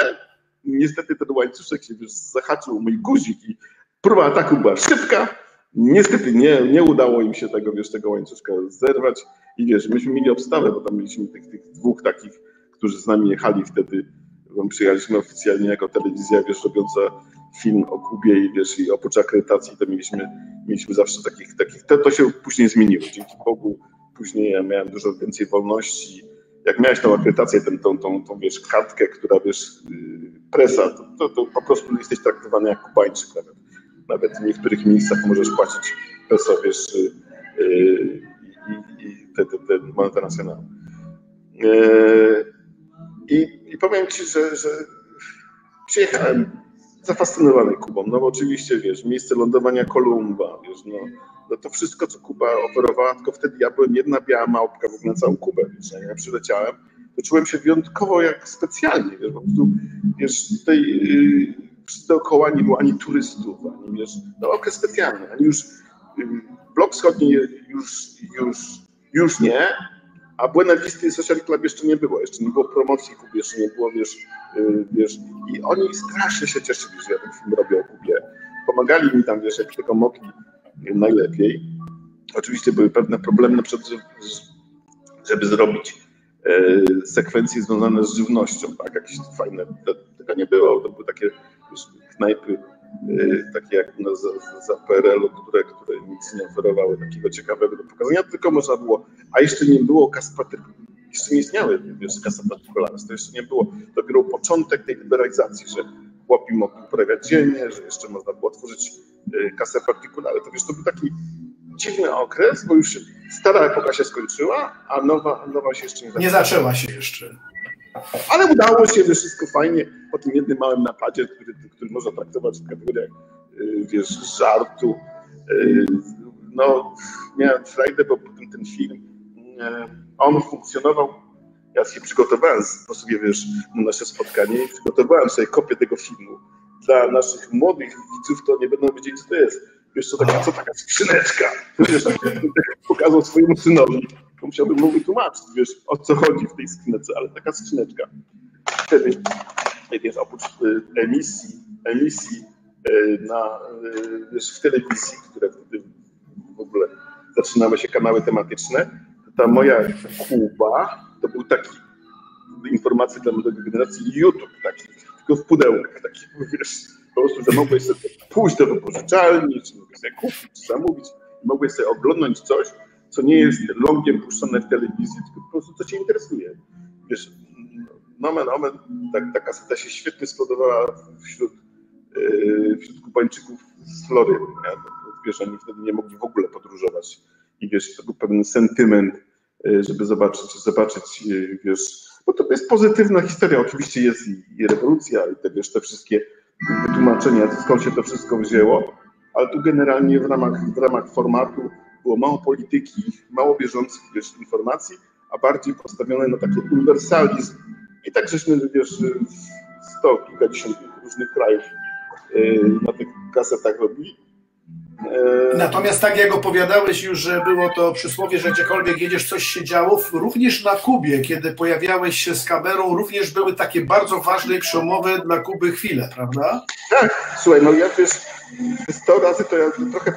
niestety ten łańcuszek się wiesz, zahaczył mój guzik i Próba ataku była szybka. Niestety nie, nie udało im się tego, wiesz, tego łańcuszka zerwać. I wiesz, myśmy mieli obstawę, bo tam mieliśmy tych, tych dwóch takich, którzy z nami jechali wtedy. Bo przyjechaliśmy oficjalnie jako telewizja, wiesz, robiąca film o Kubie i wiesz, i oprócz akredytacji to mieliśmy, mieliśmy zawsze takich, takich to, to się później zmieniło. Dzięki Bogu później ja miałem dużo więcej wolności. Jak miałeś tą akredytację, ten, tą, tą, tą, wiesz, kartkę, która, wiesz, y, presa, to, to, to po prostu jesteś traktowany jak kubańczyk nawet nawet w niektórych miejscach możesz płacić peso, wiesz, yy, i, i te, te, te nacjonalna. Yy, i, I powiem Ci, że, że przyjechałem zafascynowany Kubą. No oczywiście, wiesz, miejsce lądowania Kolumba, wiesz, no, no to wszystko, co Kuba oferowała, tylko wtedy ja byłem jedna biała małpka w ogóle na całą Kubę, wiesz, jak ja przyleciałem, to czułem się wyjątkowo jak specjalnie, wiesz, po prostu, wiesz, tutaj yy, dookoła nie było ani turystów, ani wiesz, no okres specjalny, ani już blok wschodni już, już, już nie, a Buena Vista Social Club jeszcze nie było, jeszcze nie było promocji Kuby, jeszcze nie było, wiesz, y, wiesz, i oni strasznie się cieszyli, że ja ten film robię o Kubie. Pomagali mi tam, wiesz, jak tylko mogli najlepiej. Oczywiście były pewne problemy, na przykład, żeby zrobić e, sekwencje związane z żywnością, tak, jakieś fajne, tego nie było, to były takie knajpy y, takie jak za, za PRL-u, które, które nic nie oferowały takiego ciekawego do pokazania, tylko można było, a jeszcze nie było kas jeszcze nie istniały wiesz, kasa to jeszcze nie było dopiero początek tej liberalizacji, że chłopi mogli uprawiać ziemię, że jeszcze można było tworzyć y, kasę partykulary. To wiesz, to był taki dziwny okres, bo już stara epoka się skończyła, a nowa, nowa się jeszcze nie zaczęła. Nie zaczęła się jeszcze. Ale udało się, że wszystko fajnie po tym jednym małym napadzie, który, który można traktować w kategoriach, y, wiesz, żartu. Y, no, miałem frajdę, bo potem ten film, y, on funkcjonował Ja się przygotowałem, po prostu wiesz, na nasze spotkanie i przygotowałem sobie kopię tego filmu. Dla naszych młodych widzów to nie będą wiedzieć, co to jest. Wiesz, co taka, co taka skrzyneczka. Wiesz, pokazał swojemu synowi. To musiałbym mu wytłumaczyć, wiesz, o co chodzi w tej skrzynce, ale taka skrzyneczka. Wtedy, wiesz, oprócz y, emisji, emisji y, na, y, wiesz, w telewizji, które wtedy w ogóle zaczynały się kanały tematyczne, ta moja Kuba to był taki informacji dla młodej generacji YouTube, taki, tylko w pudełkach, taki, wiesz, po prostu, że mogłeś sobie pójść do wypożyczalni, czy mogłeś sobie kupić, czy zamówić, mogłeś sobie oglądać coś, co nie jest longiem puszczone w telewizji, tylko po prostu co cię interesuje. Wiesz, nomen omen, tak, ta kaseta się świetnie spodobała wśród, yy, wśród Kubańczyków z Florydy. Wiesz, oni wtedy nie mogli w ogóle podróżować i wiesz, to był pewien sentyment, yy, żeby zobaczyć, zobaczyć, yy, wiesz, bo to jest pozytywna historia. Oczywiście jest i, i rewolucja, i te, wiesz, te wszystkie wytłumaczenia, skąd się to wszystko wzięło, ale tu generalnie w ramach, w ramach formatu było mało polityki, mało bieżących wiesz, informacji, a bardziej postawione na taki uniwersalizm. I tak żeśmy, wiesz, sto kilkadziesiąt różnych krajów yy, na tych kasetach robili. Yy, Natomiast tak jak opowiadałeś już, że było to przysłowie, że gdziekolwiek jedziesz, coś się działo, również na Kubie, kiedy pojawiałeś się z kamerą, również były takie bardzo ważne i przełomowe dla Kuby chwile, prawda? Tak, słuchaj, no ja wiesz, 100 razy to ja trochę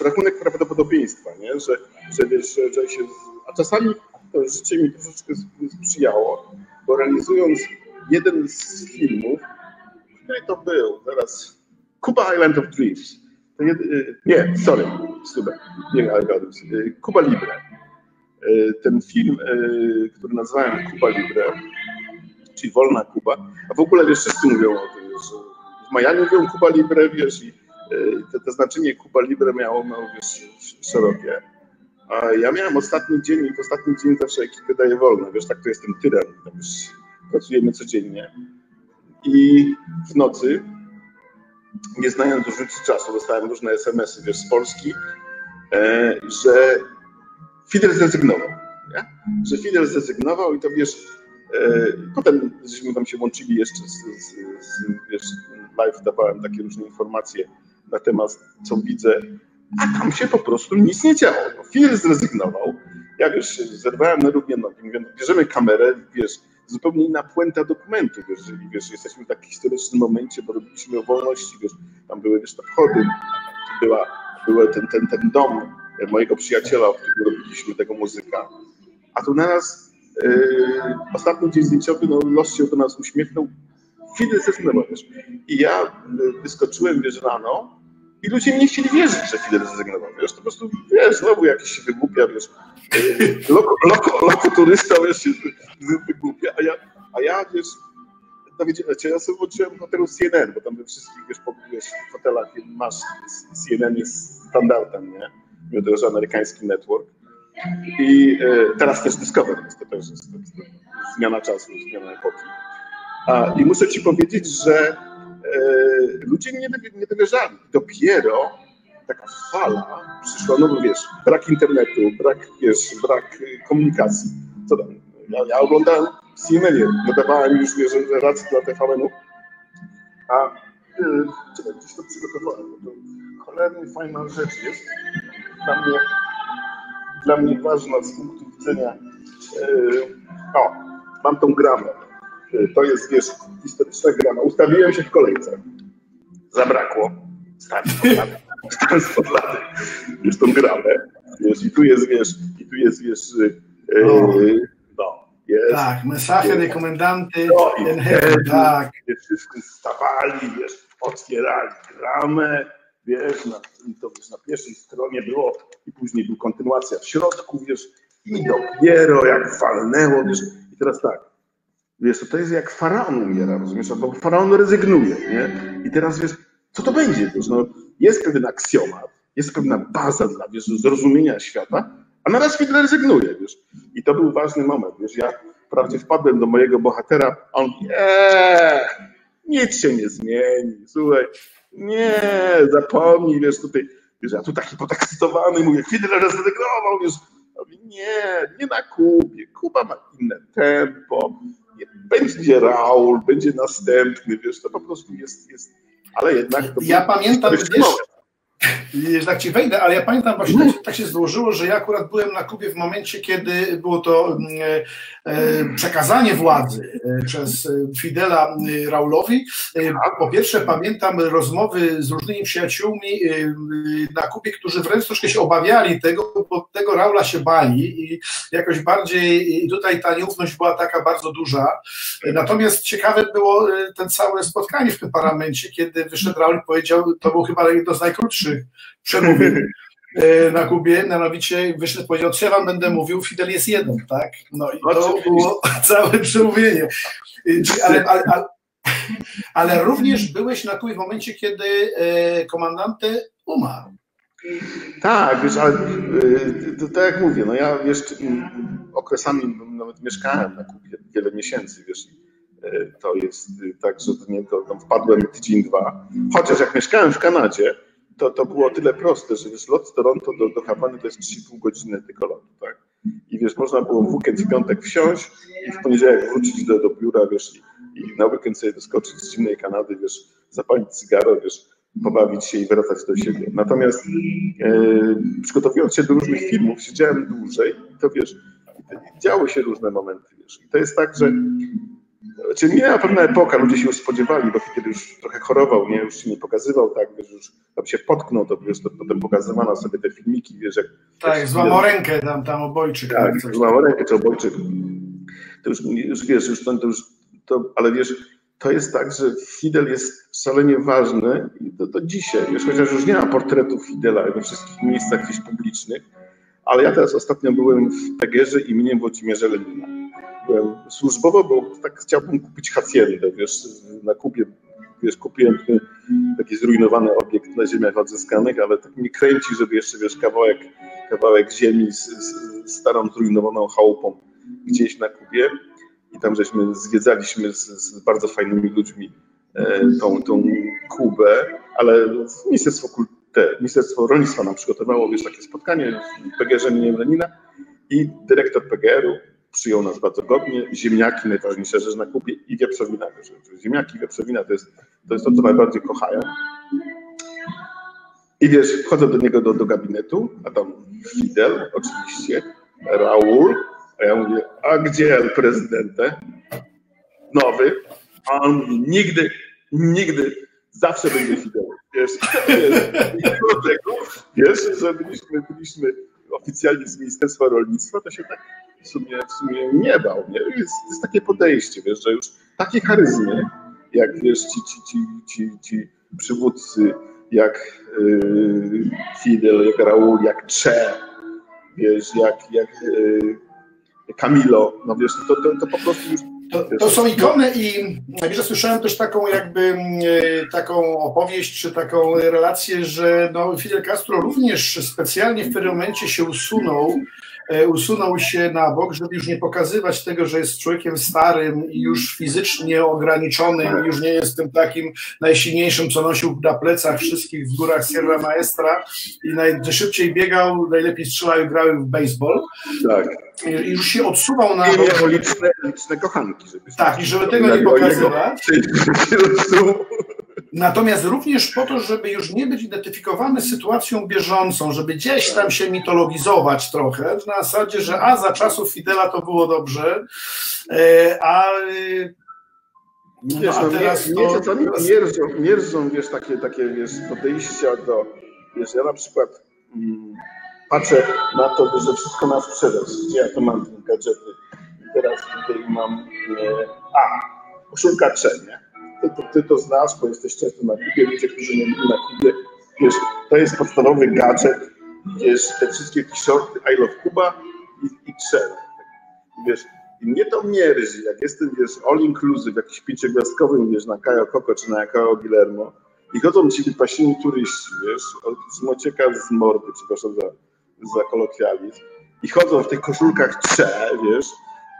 rachunek prawdopodobieństwa, nie? Że, że wiesz, że, że się. A czasami to życie mi troszeczkę sprzyjało, bo realizując jeden z filmów, który to był, teraz Cuba Island of Dreams. Nie, nie, sorry, super, nie Cuba Libre. Ten film, który nazwałem Cuba Libre, czyli Wolna Kuba, a w ogóle wiesz, wszyscy mówią o tym, że w Miami mówią Cuba Libre, wiesz, i to, to znaczenie Cuba Libre miało, miało wiesz, szerokie. A ja miałem ostatni dzień i w ostatni dzień zawsze ekipy daje wolne, wiesz, tak to jest ten tyran, tam już pracujemy codziennie. I w nocy, nie znając różnicy czasu, dostałem różne SMS-y, wiesz, z Polski, e, że Fidel zrezygnował, nie? że Fidel zrezygnował i to wiesz, e, potem żeśmy tam się łączyli jeszcze z, z, z wiesz, live dawałem takie różne informacje na temat, co widzę, a tam się po prostu nic nie działo. No, film zrezygnował. Ja wiesz, zerwałem na równie nogi, mówię, no, bierzemy kamerę, wiesz, zupełnie inna puenta dokumentu, wiesz, jeżeli wiesz, jesteśmy w takim historycznym momencie, bo robiliśmy o wolności, wiesz, tam były wiesz, te wchody, była, był ten, ten, ten dom mojego przyjaciela, w którym robiliśmy tego muzyka. A tu na nas yy, ostatni dzień zdjęciowy, no los się do nas uśmiechnął, Fidel zrezygnował, wiesz. I ja y, wyskoczyłem, wiesz, rano i ludzie nie chcieli wierzyć, że Fidel zrezygnował, wiesz, to po prostu, wiesz, znowu jakiś się wygłupia, wiesz, y, loko, loko, loko turysta, wiesz, się wygłupia, a ja, a ja, wiesz, dowiedziałem ja sobie włączyłem hotelu CNN, bo tam we wszystkich, wiesz, po, wiesz, w hotelach masz, CNN jest standardem, nie? Mimo że amerykański network. I y, teraz też Discovery to też jest, to zmiana czasu, zmiana epoki. A, I muszę ci powiedzieć, że e, ludzie nie, nie dowierzali. Dopiero taka fala przyszła, no bo wiesz, brak internetu, brak, wiesz, brak komunikacji. Co tam? Ja, ja oglądałem CNN-ie, nadawałem już, wiesz, raz dla TVN-u, a yy, czekaj, gdzieś to przygotowałem, bo to cholernie fajna rzecz jest. Dla mnie, dla mnie ważna z punktu widzenia, yy, o, mam tą gramę to jest, wiesz, historyczna grama. Ustawiłem się w kolejce. Zabrakło. Stałem spod lady. Wiesz, tą gramę. Wiesz, i tu jest, wiesz, i tu jest, wiesz, yy, no, jest. Tak, mesaje de komendanty. No, ten wtedy, tak. Wszyscy stawali, wiesz, otwierali gramę, wiesz, na, to wiesz, na pierwszej stronie było i później był kontynuacja w środku, wiesz, i dopiero jak walnęło, wiesz, i teraz tak, Wiesz, to jest jak faraon umiera, rozumiesz, bo faraon rezygnuje, nie? I teraz wiesz, co to będzie? Wiesz, no, jest pewien aksjomat, jest pewna baza dla wiesz, zrozumienia świata, a naraz chwilę rezygnuje, wiesz. I to był ważny moment, wiesz, ja wprawdzie wpadłem do mojego bohatera, a on, nie, nic się nie zmieni, słuchaj, nie, zapomnij, wiesz, tutaj, wiesz, ja tu taki podekscytowany mówię, Fidel rezygnował, wiesz, nie, nie na Kubie. Kuba ma inne tempo. Będzie Raul, będzie następny, wiesz, to po prostu jest, jest ale jednak... To ja pamiętam, wiesz, tak ci wejdę, ale ja pamiętam właśnie, tak, tak się złożyło, że ja akurat byłem na klubie w momencie, kiedy było to e, e, przekazanie władzy e, przez Fidela Raulowi. Po pierwsze pamiętam rozmowy z różnymi przyjaciółmi na Kubie, którzy wręcz troszkę się obawiali tego, bo tego Raula się bali i jakoś bardziej i tutaj ta nieufność była taka bardzo duża. Natomiast ciekawe było ten całe spotkanie w tym parlamencie, kiedy wyszedł Raul i powiedział, to był chyba jedno z najkrótszych przemówień e, na Kubie, mianowicie wyszedł powiedział, co ja wam będę mówił, Fidel jest jeden, tak? No i to było całe przemówienie. Ale, ale, ale, ale również byłeś na Kubie w momencie, kiedy e, komandante umarł. Tak, wiesz, ale to, to, tak jak mówię, no ja wiesz, okresami nawet mieszkałem na Kubie wiele miesięcy, wiesz, e, to jest tak, że do niego no, wpadłem tydzień, dwa. Chociaż jak mieszkałem w Kanadzie, to, to było tyle proste, że wiesz, lot z Toronto do, do Hawany to jest 3,5 godziny tylko lotu, tak? I wiesz, można było w weekend w piątek wsiąść i w poniedziałek wrócić do, do biura, wiesz, i, i na weekend sobie doskoczyć z zimnej Kanady, wiesz, zapalić cygaro, wiesz, pobawić się i wracać do siebie. Natomiast e, przygotowując się do różnych filmów, siedziałem dłużej i to wiesz, działy się różne momenty, wiesz. I to jest tak, że Czyli minęła pewna epoka, ludzie się już spodziewali, bo kiedy już trochę chorował, nie, już się nie pokazywał, tak, wiesz, już tam się potknął, to wiesz, to potem pokazywano sobie te filmiki, wiesz, jak... Tak, złamał rękę tam, tam obojczyk. Tak, złamał rękę czy obojczyk. To już, już wiesz, już to, to już, to, ale wiesz, to jest tak, że Fidel jest szalenie ważny i to, to dzisiaj, wiesz, chociaż już nie ma portretów Fidela we wszystkich miejscach gdzieś publicznych, ale ja teraz ostatnio byłem w Tegerze imieniem Włodzimierza Lenina byłem służbowo, bo tak chciałbym kupić haciendę, wiesz, na kupie, wiesz, kupiłem taki zrujnowany obiekt na ziemiach odzyskanych, ale tak mi kręci, żeby jeszcze, wiesz, kawałek, kawałek ziemi z, z starą zrujnowaną chałupą gdzieś na Kubie. I tam żeśmy zwiedzaliśmy z, z bardzo fajnymi ludźmi e, tą, tą Kubę, ale Ministerstwo, te, Ministerstwo Rolnictwa nam przygotowało, wiesz, takie spotkanie w PGR-ze Lenina i dyrektor PGR-u przyjął nas bardzo godnie. Ziemniaki, najważniejsza rzecz na kupie i wieprzowina. Ziemniaki wieprzowina to jest, to jest to, co najbardziej kochają. I wiesz, wchodzę do niego do, do gabinetu, a tam Fidel oczywiście, Raul, a ja mówię, a gdzie el prezydente? Nowy. A on mówi, nigdy, nigdy, zawsze będzie Fidel. Wiesz, do tego, wiesz, że byliśmy, byliśmy oficjalnie z Ministerstwa Rolnictwa, to się tak w sumie, w sumie nie bał. Nie? Jest, jest takie podejście, wiesz, że już takie charyzmy, jak wiesz, ci, ci, ci, ci, ci przywódcy, jak yy, Fidel, jak Raul, jak Che, wiesz, jak, jak yy, Camilo, no wiesz, to, to, to po prostu już to, to, są ikony i wiesz, słyszałem też taką jakby taką opowieść, czy taką relację, że no Fidel Castro również specjalnie w pewnym momencie się usunął usunął się na bok, żeby już nie pokazywać tego, że jest człowiekiem starym i już fizycznie ograniczonym, już nie jest tym takim najsilniejszym, co nosił na plecach wszystkich w górach Sierra Maestra i najszybciej biegał, najlepiej strzelał i grał w baseball. Tak. I już się odsuwał na bok. liczne, liczne kochanki. Żeby tak, i żeby tego nie pokazywać. Natomiast również po to, żeby już nie być identyfikowany z sytuacją bieżącą, żeby gdzieś tam się mitologizować trochę, na zasadzie, że a za czasów Fidela to było dobrze, e, a no, wiesz, no, teraz nie, to, co teraz... mierzą, mierzą, wiesz, takie, takie wiesz, podejścia do, wiesz, ja na przykład mm, patrzę na to, że wszystko na sprzedaż, gdzie ja to mam gadżety i teraz tutaj mam, e, a, koszulka Cze, nie? Ty to, ty to znasz, bo jesteś często na Kubie, ludzie, którzy nie byli na Kubie, wiesz, to jest podstawowy gadżet, wiesz, te wszystkie t-shirty I love Kuba i, Trzew. Wiesz, i mnie to mierzi, jak jestem, wiesz, all inclusive, jakiś pięciogwiazdkowym, wiesz, na Cayo Coco czy na Cayo Guillermo i chodzą ci wypasieni turyści, wiesz, z mocieka z mordy, przepraszam za, za kolokwializm, i chodzą w tych koszulkach cze, wiesz,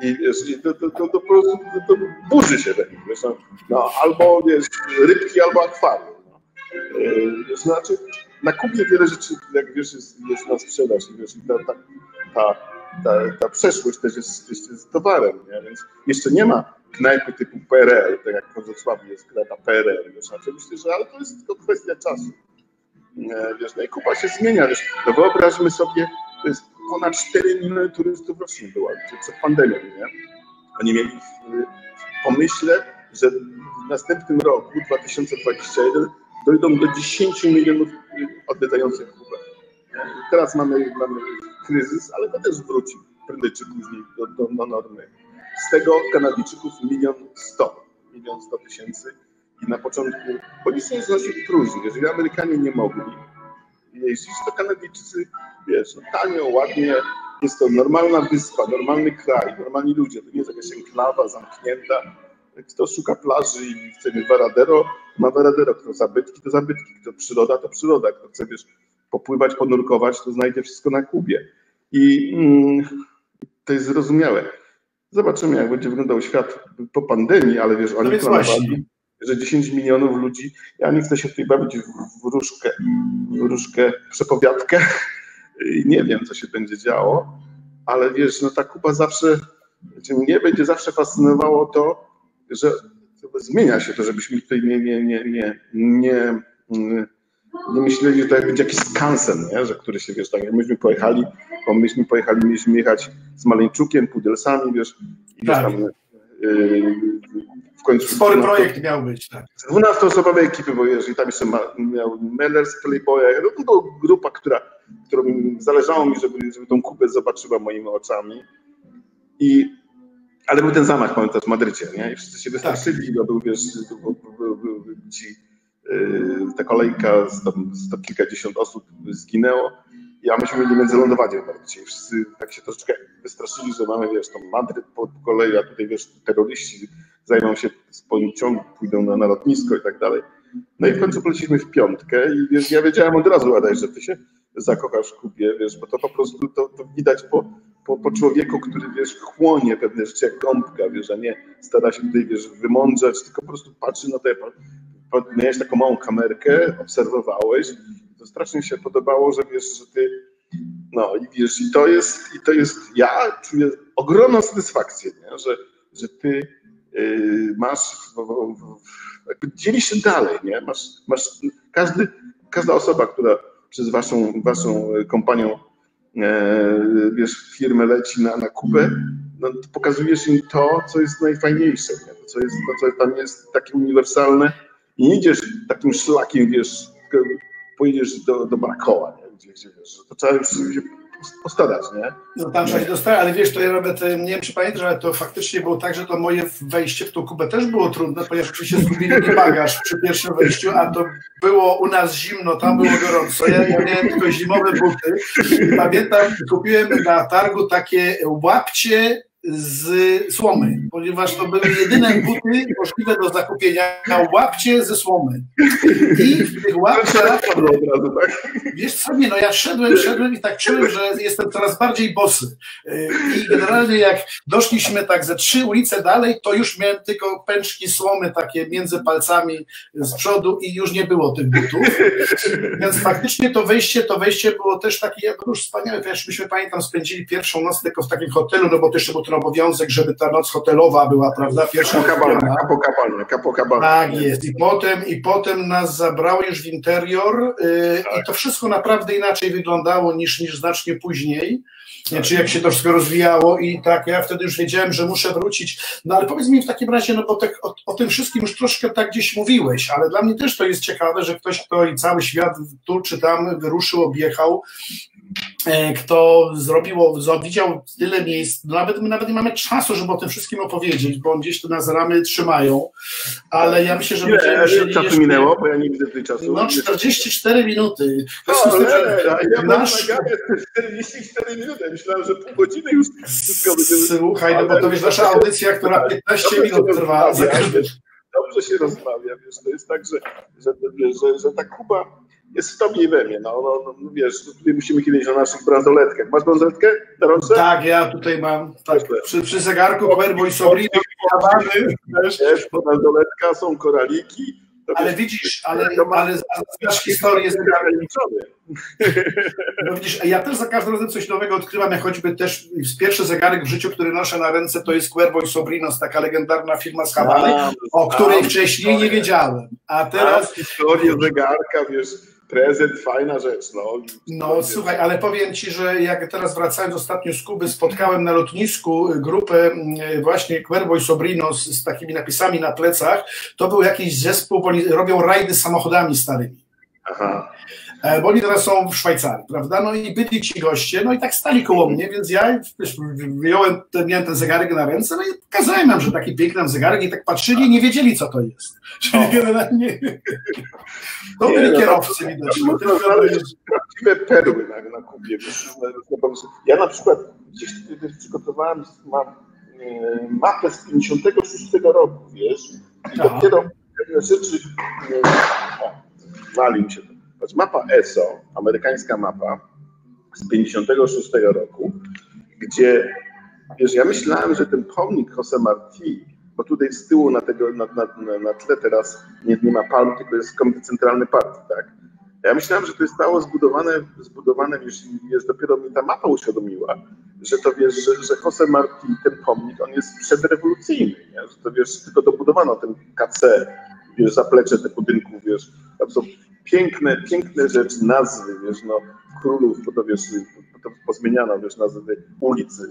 i wiesz, to, to, to, to po prostu to, to burzy się ten, wiesz, no, no, albo wiesz, rybki, albo akwarium. No. Yy, znaczy, na Kubie wiele rzeczy, jak wiesz, jest, jest na sprzedaż i wiesz, ta, ta, ta, ta, ta przeszłość też jest, jest, jest towarem, nie? więc jeszcze nie ma knajpy typu PRL, tak jak w Wrocławiu jest knajpa PRL, wiesz, znaczy myślę, że ale to jest tylko kwestia czasu. Wiesz, no i kupa się zmienia, wiesz, no wyobraźmy sobie, to jest ponad 4 miliony turystów rocznie było, przed pandemią, nie? Oni mieli w pomyśle, że w następnym roku, 2021, dojdą do 10 milionów odwiedzających Kubę. Teraz mamy, mamy kryzys, ale to też wróci prędzej czy później do, do, do normy. Z tego Kanadyjczyków milion sto, milion sto tysięcy i na początku, nie znosi próżni. Jeżeli Amerykanie nie mogli jeździć, to Kanadyjczycy, wiesz, no, tanio, ładnie, jest to normalna wyspa, normalny kraj, normalni ludzie, to nie jest jakaś enklawa zamknięta. Kto szuka plaży i chce mieć Varadero, ma Varadero. Kto zabytki, to zabytki. Kto przyroda, to przyroda. Kto chce, wiesz, popływać, ponurkować, to znajdzie wszystko na Kubie. I mm, to jest zrozumiałe. Zobaczymy, jak będzie wyglądał świat po pandemii, ale wiesz, oni no planowali, że 10 milionów ludzi, ja nie chcę się tutaj bawić w wróżkę, w wróżkę przepowiadkę i nie wiem, co się będzie działo, ale wiesz, no ta Kuba zawsze, znaczy mnie będzie zawsze fascynowało to, że zmienia się to, żebyśmy tutaj nie, nie, nie, nie, nie, nie myśleli, że to będzie jakiś skansen, nie? że który się, wiesz, tak jak myśmy pojechali, bo myśmy pojechali, mieliśmy jechać z Maleńczukiem, Pudelsami, wiesz, i tak. tam yy, w końcu... Spory projekt miał być, tak. 12-osobowej ekipy, bo jeżeli tam jeszcze ma, miał Mellers, Playboya, no to grupa, która, którą zależało mi, żeby, żeby tą kupę zobaczyła moimi oczami i ale był ten zamach, pamiętasz, w Madrycie, nie? I wszyscy się wystraszyli, tak. był, wiesz, był, był, był, ci, yy, ta kolejka, sto, sto kilkadziesiąt osób zginęło, ja myśmy mieli międzylądowanie w Madrycie i wszyscy tak się troszeczkę wystraszyli, że mamy, wiesz, tam Madryt po kolei, a tutaj, wiesz, terroryści zajmą się z pociągu, pójdą na, na lotnisko i tak dalej. No i w końcu poleciliśmy w piątkę i wiesz, ja wiedziałem od razu, Adaj, że ty się zakochasz w Kubie, wiesz, bo to po prostu to, to widać po, po, po człowieku, który, wiesz, chłonie pewne rzeczy jak gąbka, wiesz, a nie stara się tutaj, wiesz, wymądrzać, tylko po prostu patrzy na te, miałeś taką małą kamerkę, obserwowałeś, to strasznie się podobało, że wiesz, że ty, no i wiesz, i to jest, i to jest, ja czuję ogromną satysfakcję, nie? Że, że ty masz, w, jakby dzielisz się dalej, nie? Masz, masz każdy, każda osoba, która przez waszą, waszą kompanią E, wiesz, firmę leci na, na Kubę, no, pokazujesz im to, co jest najfajniejsze, nie? To, co jest, to, co tam jest takie uniwersalne i nie idziesz takim szlakiem, wiesz, pojedziesz do, do Brakoła, nie? Gdzie, gdzie wiesz, to trzeba już się postarać, nie? No tam trzeba się dostać, ale wiesz, to ja nawet, nie wiem czy pamiętasz, ale to faktycznie było tak, że to moje wejście w tą Kubę też było trudne, ponieważ oczywiście zgubili mi bagaż przy pierwszym wejściu, a to było u nas zimno, tam było gorąco. Ja, ja miałem tylko zimowe buty. Pamiętam, kupiłem na targu takie łapcie z słomy, ponieważ to były jedyne buty możliwe do zakupienia łapcie ze słomy. I w tych łapciach, wiesz co, nie, no ja szedłem, szedłem i tak czułem, że jestem coraz bardziej bosy. I generalnie jak doszliśmy tak ze trzy ulice dalej, to już miałem tylko pęczki słomy takie między palcami z przodu i już nie było tych butów. Więc faktycznie to wejście, to wejście było też takie, no już wspaniałe, też myśmy pamiętam spędzili pierwszą noc tylko w takim hotelu, no bo też był ten obowiązek, żeby ta noc hotelowa była, prawda, pierwsza kapokabalna, kapokabalna, kapokabalna. Tak jest i potem, i potem nas zabrało już w interior yy, tak. i to wszystko naprawdę inaczej wyglądało niż, niż znacznie później, tak. czy jak się to wszystko rozwijało i tak, ja wtedy już wiedziałem, że muszę wrócić, no ale powiedz mi w takim razie, no bo tak, o, o tym wszystkim już troszkę tak gdzieś mówiłeś, ale dla mnie też to jest ciekawe, że ktoś, kto i cały świat tu czy tam wyruszył, objechał, kto zrobiło, widział tyle miejsc, nawet my nawet nie mamy czasu, żeby o tym wszystkim opowiedzieć, bo gdzieś tu nas ramy trzymają, ale ja myślę, że nie, będziemy czasu jeszcze... minęło, bo ja nie widzę tej czasu. No 44 minuty. No, ale, ja nasz... mam 44 minuty, myślałem, że pół godziny już wszystko Słuchaj, no bo to wiesz, nasza audycja, która 15 minut trwa. Dobrze się rozmawia, wiesz, to jest tak, że, że, że, że ta Kuba jest w tobie i we mnie. No, no, no wiesz, tutaj musimy kiedyś o naszych bransoletkach. Masz bransoletkę na rączce? Tak, ja tutaj mam. Tak, przy, przy zegarku Cuervo i Sobrino. Bransoletka, są koraliki, ale widzisz, ale, ale znasz historię zegarniczony. No widzisz, ja też za każdym razem coś nowego odkrywam, jak choćby też pierwszy zegarek w życiu, który noszę na ręce, to jest Cuervo i Sobrinos, taka legendarna firma z Hawany, o której wcześniej nie wiedziałem. A teraz... Historię zegarka, wiesz, prezent, fajna rzecz. No, no słuchaj, ale powiem Ci, że jak teraz wracając ostatnio z Kuby, spotkałem na lotnisku grupę mm, właśnie Cuervo i Sobrinos z takimi napisami na plecach, to był jakiś zespół, bo oni robią rajdy samochodami starymi. Aha. E, bo oni teraz są w Szwajcarii, prawda? No i byli ci goście, no i tak stali koło mnie, więc ja wyjąłem, miałem ten zegarek na ręce, no i pokazałem nam, że taki piękny zegarek i tak patrzyli i nie wiedzieli, co to jest. Czyli generalnie to byli no, kierowcy widocznie. No, to prawdziwe perły na, na Kubie. Ja na przykład gdzieś przygotowałem mam, e, mapę z 56 roku, wiesz, i Aha. dopiero pewne rzeczy, o, walił się to Patrz, mapa ESO, amerykańska mapa z 56 roku, gdzie, wiesz, ja myślałem, że ten pomnik Jose Marti, bo tutaj z tyłu na, tego, na, na, na tle teraz nie, nie ma palm, tylko jest Komitet Centralny Partii, tak? Ja myślałem, że to jest stało zbudowane, zbudowane wiesz, wiesz, dopiero mi ta mapa uświadomiła, że to wiesz, że, że Jose Marti, ten pomnik, on jest przedrewolucyjny, nie? że to wiesz, tylko dobudowano ten KC, wiesz, zaplecze tych budynków, wiesz, tam są piękne, piękne rzeczy, nazwy, wiesz, no, królów, bo to wiesz, to pozmieniano, wiesz, nazwy ulicy,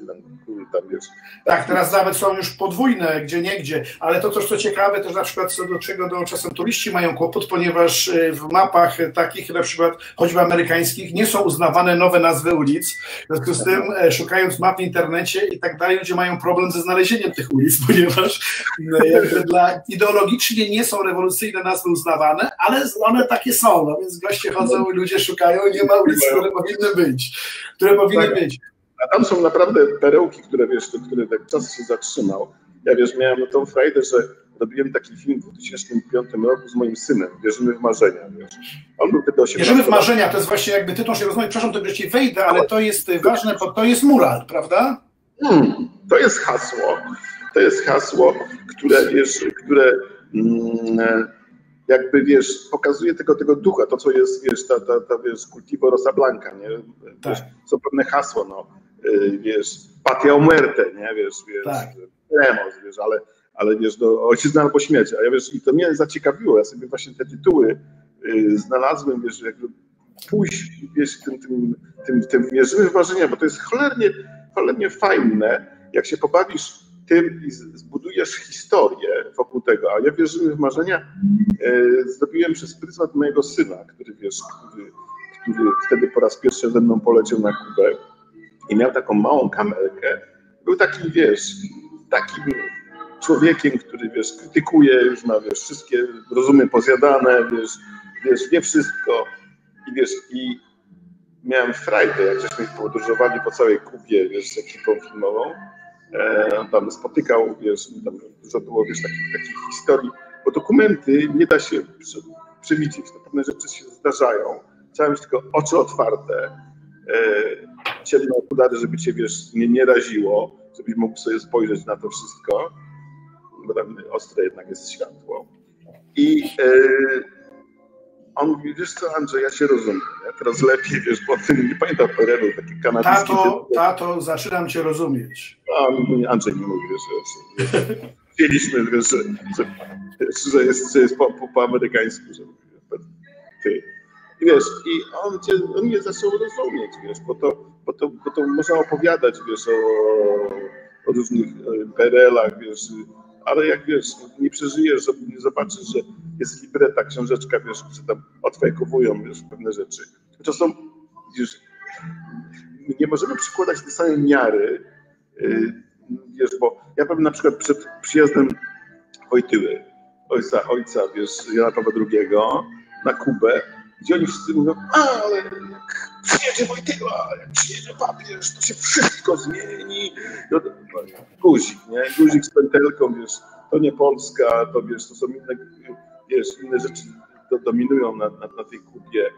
tam, wiesz. Tak, teraz nawet są już podwójne, gdzie niegdzie, ale to też co ciekawe, też na przykład co do czego do czasem turyści mają kłopot, ponieważ y, w mapach takich na przykład choćby amerykańskich nie są uznawane nowe nazwy ulic, w związku z tym e, szukając map w internecie i tak dalej, ludzie mają problem ze znalezieniem tych ulic, ponieważ jakby dla ideologicznie nie są rewolucyjne nazwy uznawane, ale one takie są, no więc goście chodzą i ludzie szukają i nie ma ulic, które powinny być które powinny tak. być. A tam są naprawdę perełki, które wiesz, które tak czas się zatrzymał. Ja wiesz, miałem tą frajdę, że robiłem taki film w 2005 roku z moim synem, Wierzymy w marzenia, wiesz. On był wtedy 18 Wierzymy w marzenia, to jest właśnie jakby tytuł się rozmowy, przepraszam, to ci wejdę, ale to jest ważne, bo to jest mural, prawda? Hmm, to jest hasło, to jest hasło, które wiesz, które mm, jakby, wiesz, pokazuje tego, tego ducha, to co jest, wiesz, ta, ta, ta wiesz, cultivo rosa blanca, nie? Tak. Wiesz, są pewne hasło, no, y, wiesz, patia umerte, nie, wiesz, wiesz, tak. Lemos, wiesz, ale, ale wiesz, do ojczyzna albo śmierć, a ja wiesz, i to mnie zaciekawiło, ja sobie właśnie te tytuły y, znalazłem, wiesz, jakby pójść, wiesz, tym, tym, tym, tym wierzymy w marzenia, bo to jest cholernie, cholernie fajne, jak się pobawisz tym i zbudujesz historię wokół tego. A ja wierzymy w marzenia e, zrobiłem przez pryzmat mojego syna, który wiesz, który, który wtedy po raz pierwszy ze mną poleciał na Kubę i miał taką małą kamerkę. Był taki, wiesz, takim człowiekiem, który, wiesz, krytykuje, już ma, wiesz, wszystkie rozumy pozjadane, wiesz, wiesz, wie wszystko i wiesz, i miałem frajdę, jak żeśmy podróżowali po całej Kubie, wiesz, z ekipą filmową tam spotykał, wiesz, tam dużo było, wiesz, takich, takich historii, bo dokumenty nie da się przewidzieć, to pewne rzeczy się zdarzają, trzeba mieć tylko oczy otwarte, e, ciemne okulary, żeby cię, wiesz, nie, nie raziło, żebyś mógł sobie spojrzeć na to wszystko, bo tam ostre jednak jest światło. I e, on mówi, wiesz co Andrzej, ja się rozumiem, ja teraz lepiej, wiesz, bo ty nie pamiętam PRL-u, taki kanadyjski... Tato, tato, zaczynam cię rozumieć. A Andrzej nie mówi, wiesz, że wiedzieliśmy, wiesz, że, że, że, jest, że jest po, po, po amerykańsku, że ty. I wiesz, i on, cię, on mnie zaczął rozumieć, wiesz, bo to, bo to, bo to można opowiadać, wiesz, o, o różnych e, PRL-ach, wiesz, ale jak wiesz, nie przeżyjesz, nie zobaczysz, że jest libreta, książeczka, wiesz, że tam odfajkowują, wiesz, pewne rzeczy. To są, wiesz, nie możemy przykładać tej samej miary, yy, wiesz, bo ja powiem na przykład przed przyjazdem Wojtyły, ojca, ojca, wiesz, Jana Pawła II na Kubę, gdzie oni wszyscy mówią, ale jak przyjedzie Wojtyła, jak przyjedzie papież, to się wszystko zmieni. No, guzik, nie? Guzik z pętelką, wiesz, to nie Polska, to wiesz, to są inne, wiesz, inne rzeczy to dominują na, na, na tej Kubie.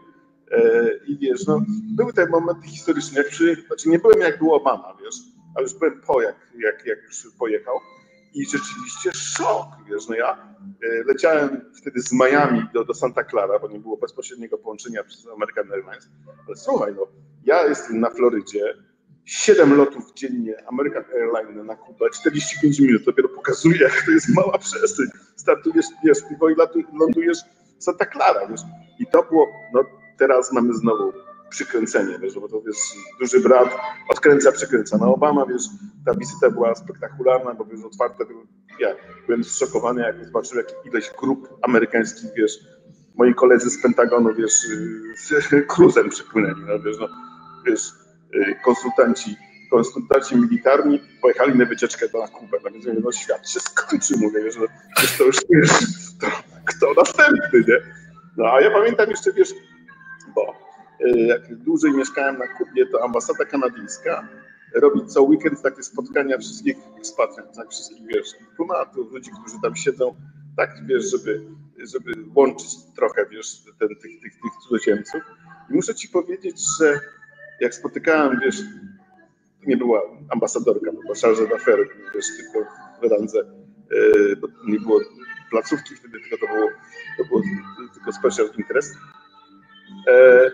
E, I wiesz, no, były te momenty historyczne, jak przy, znaczy nie byłem jak był Obama, wiesz, ale już byłem po, jak, jak, jak już pojechał. i rzeczywiście szok, wiesz, no ja e, leciałem wtedy z Miami do, do Santa Clara, bo nie było bezpośredniego połączenia przez American Airlines, ale słuchaj, no, ja jestem na Florydzie, 7 lotów dziennie American Airlines na Kubę, 45 minut, dopiero pokazuje, jak to jest mała przestrzeń. Startujesz, wiesz, piwo i lądujesz w Santa Clara, wiesz. I to było, no teraz mamy znowu przykręcenie, wiesz, bo to wiesz, duży brat odkręca, przykręca. No Obama, wiesz, ta wizyta była spektakularna, bo wiesz, otwarte ja byłem zszokowany, jak zobaczyłem, jak ileś grup amerykańskich, wiesz, moi koledzy z Pentagonu, wiesz, z cruzem przypłynęli, no wiesz, no, wiesz, konsultanci, konsultanci militarni pojechali na wycieczkę na Kubę, no więc no świat się skończy, mówię, że to już, wiesz, to, kto następny, nie? No a ja pamiętam jeszcze, wiesz, bo y, jak dłużej mieszkałem na Kubie, to ambasada kanadyjska robi co weekend takie spotkania wszystkich ekspatriantów, tak, wszystkich, wiesz, dyplomatów, ludzi, którzy tam siedzą, tak, wiesz, żeby, żeby łączyć trochę, wiesz, ten, tych, tych, tych cudzoziemców. I muszę ci powiedzieć, że jak spotykałem, wiesz, to nie była ambasadorka, była charge d'affaires, wiesz, tylko w randze, yy, bo nie było placówki wtedy, tylko to było, to było tylko special interest. E,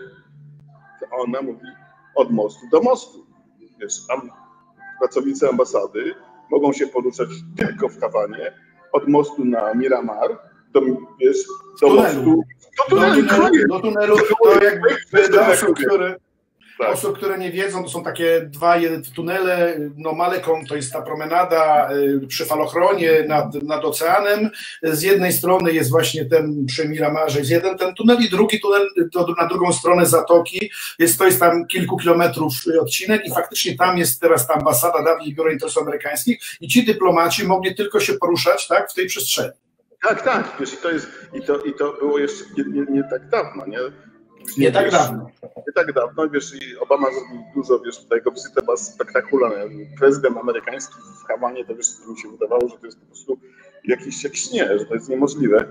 to ona mówi od mostu do mostu. Wiesz, am, pracownicy ambasady mogą się poruszać tylko w Hawanie, od mostu na Miramar do, wiesz, do mostu. Do tunelu, do tunelu, do tunelu to jakby tak. Osób, które nie wiedzą, to są takie dwa tunele. No Malekon to jest ta promenada y, przy falochronie nad, nad oceanem. Z jednej strony jest właśnie ten przy Miramarze, jest jeden ten tunel i drugi tunel to na drugą stronę zatoki. Jest, to jest tam kilku kilometrów odcinek i faktycznie tam jest teraz ta ambasada dawniej Biuro Interesów Amerykańskich i ci dyplomaci mogli tylko się poruszać tak, w tej przestrzeni. Tak, tak, wiesz, i to jest, i to, i to było jeszcze nie, nie, nie tak dawno, nie? Nie tak dawno. Nie tak dawno, wiesz, i Obama zrobił dużo, wiesz, tutaj jego wizyta była spektakularna. Prezydent amerykański w Hawanie, to wiesz, mi się wydawało, że to jest po prostu jakiś jak śnie, że to jest niemożliwe.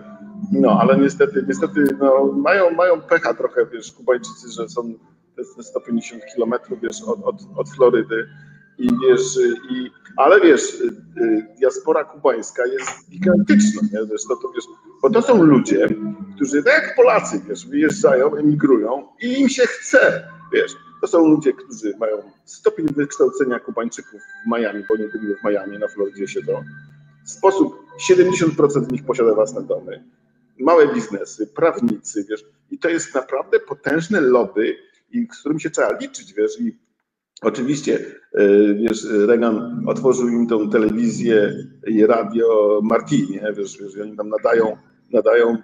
No, ale niestety, niestety, no, mają, mają pecha trochę, wiesz, Kubańczycy, że są te 150 kilometrów, wiesz, od, od, od Florydy i wiesz, i, ale wiesz, y, y, diaspora kubańska jest gigantyczna, nie? Wiesz, to, wiesz, bo to są ludzie, którzy, tak jak Polacy, wiesz, wyjeżdżają, emigrują i im się chce, wiesz, to są ludzie, którzy mają stopień wykształcenia Kubańczyków w Miami, bo nie byli w Miami, na Florydzie to. Sposób, 70% z nich posiada własne domy, małe biznesy, prawnicy, wiesz, i to jest naprawdę potężne lobby, i z którym się trzeba liczyć, wiesz, i Oczywiście, e, wiesz, Reagan otworzył im tą telewizję i radio Martini, wiesz, wiesz, oni tam nadają, nadają,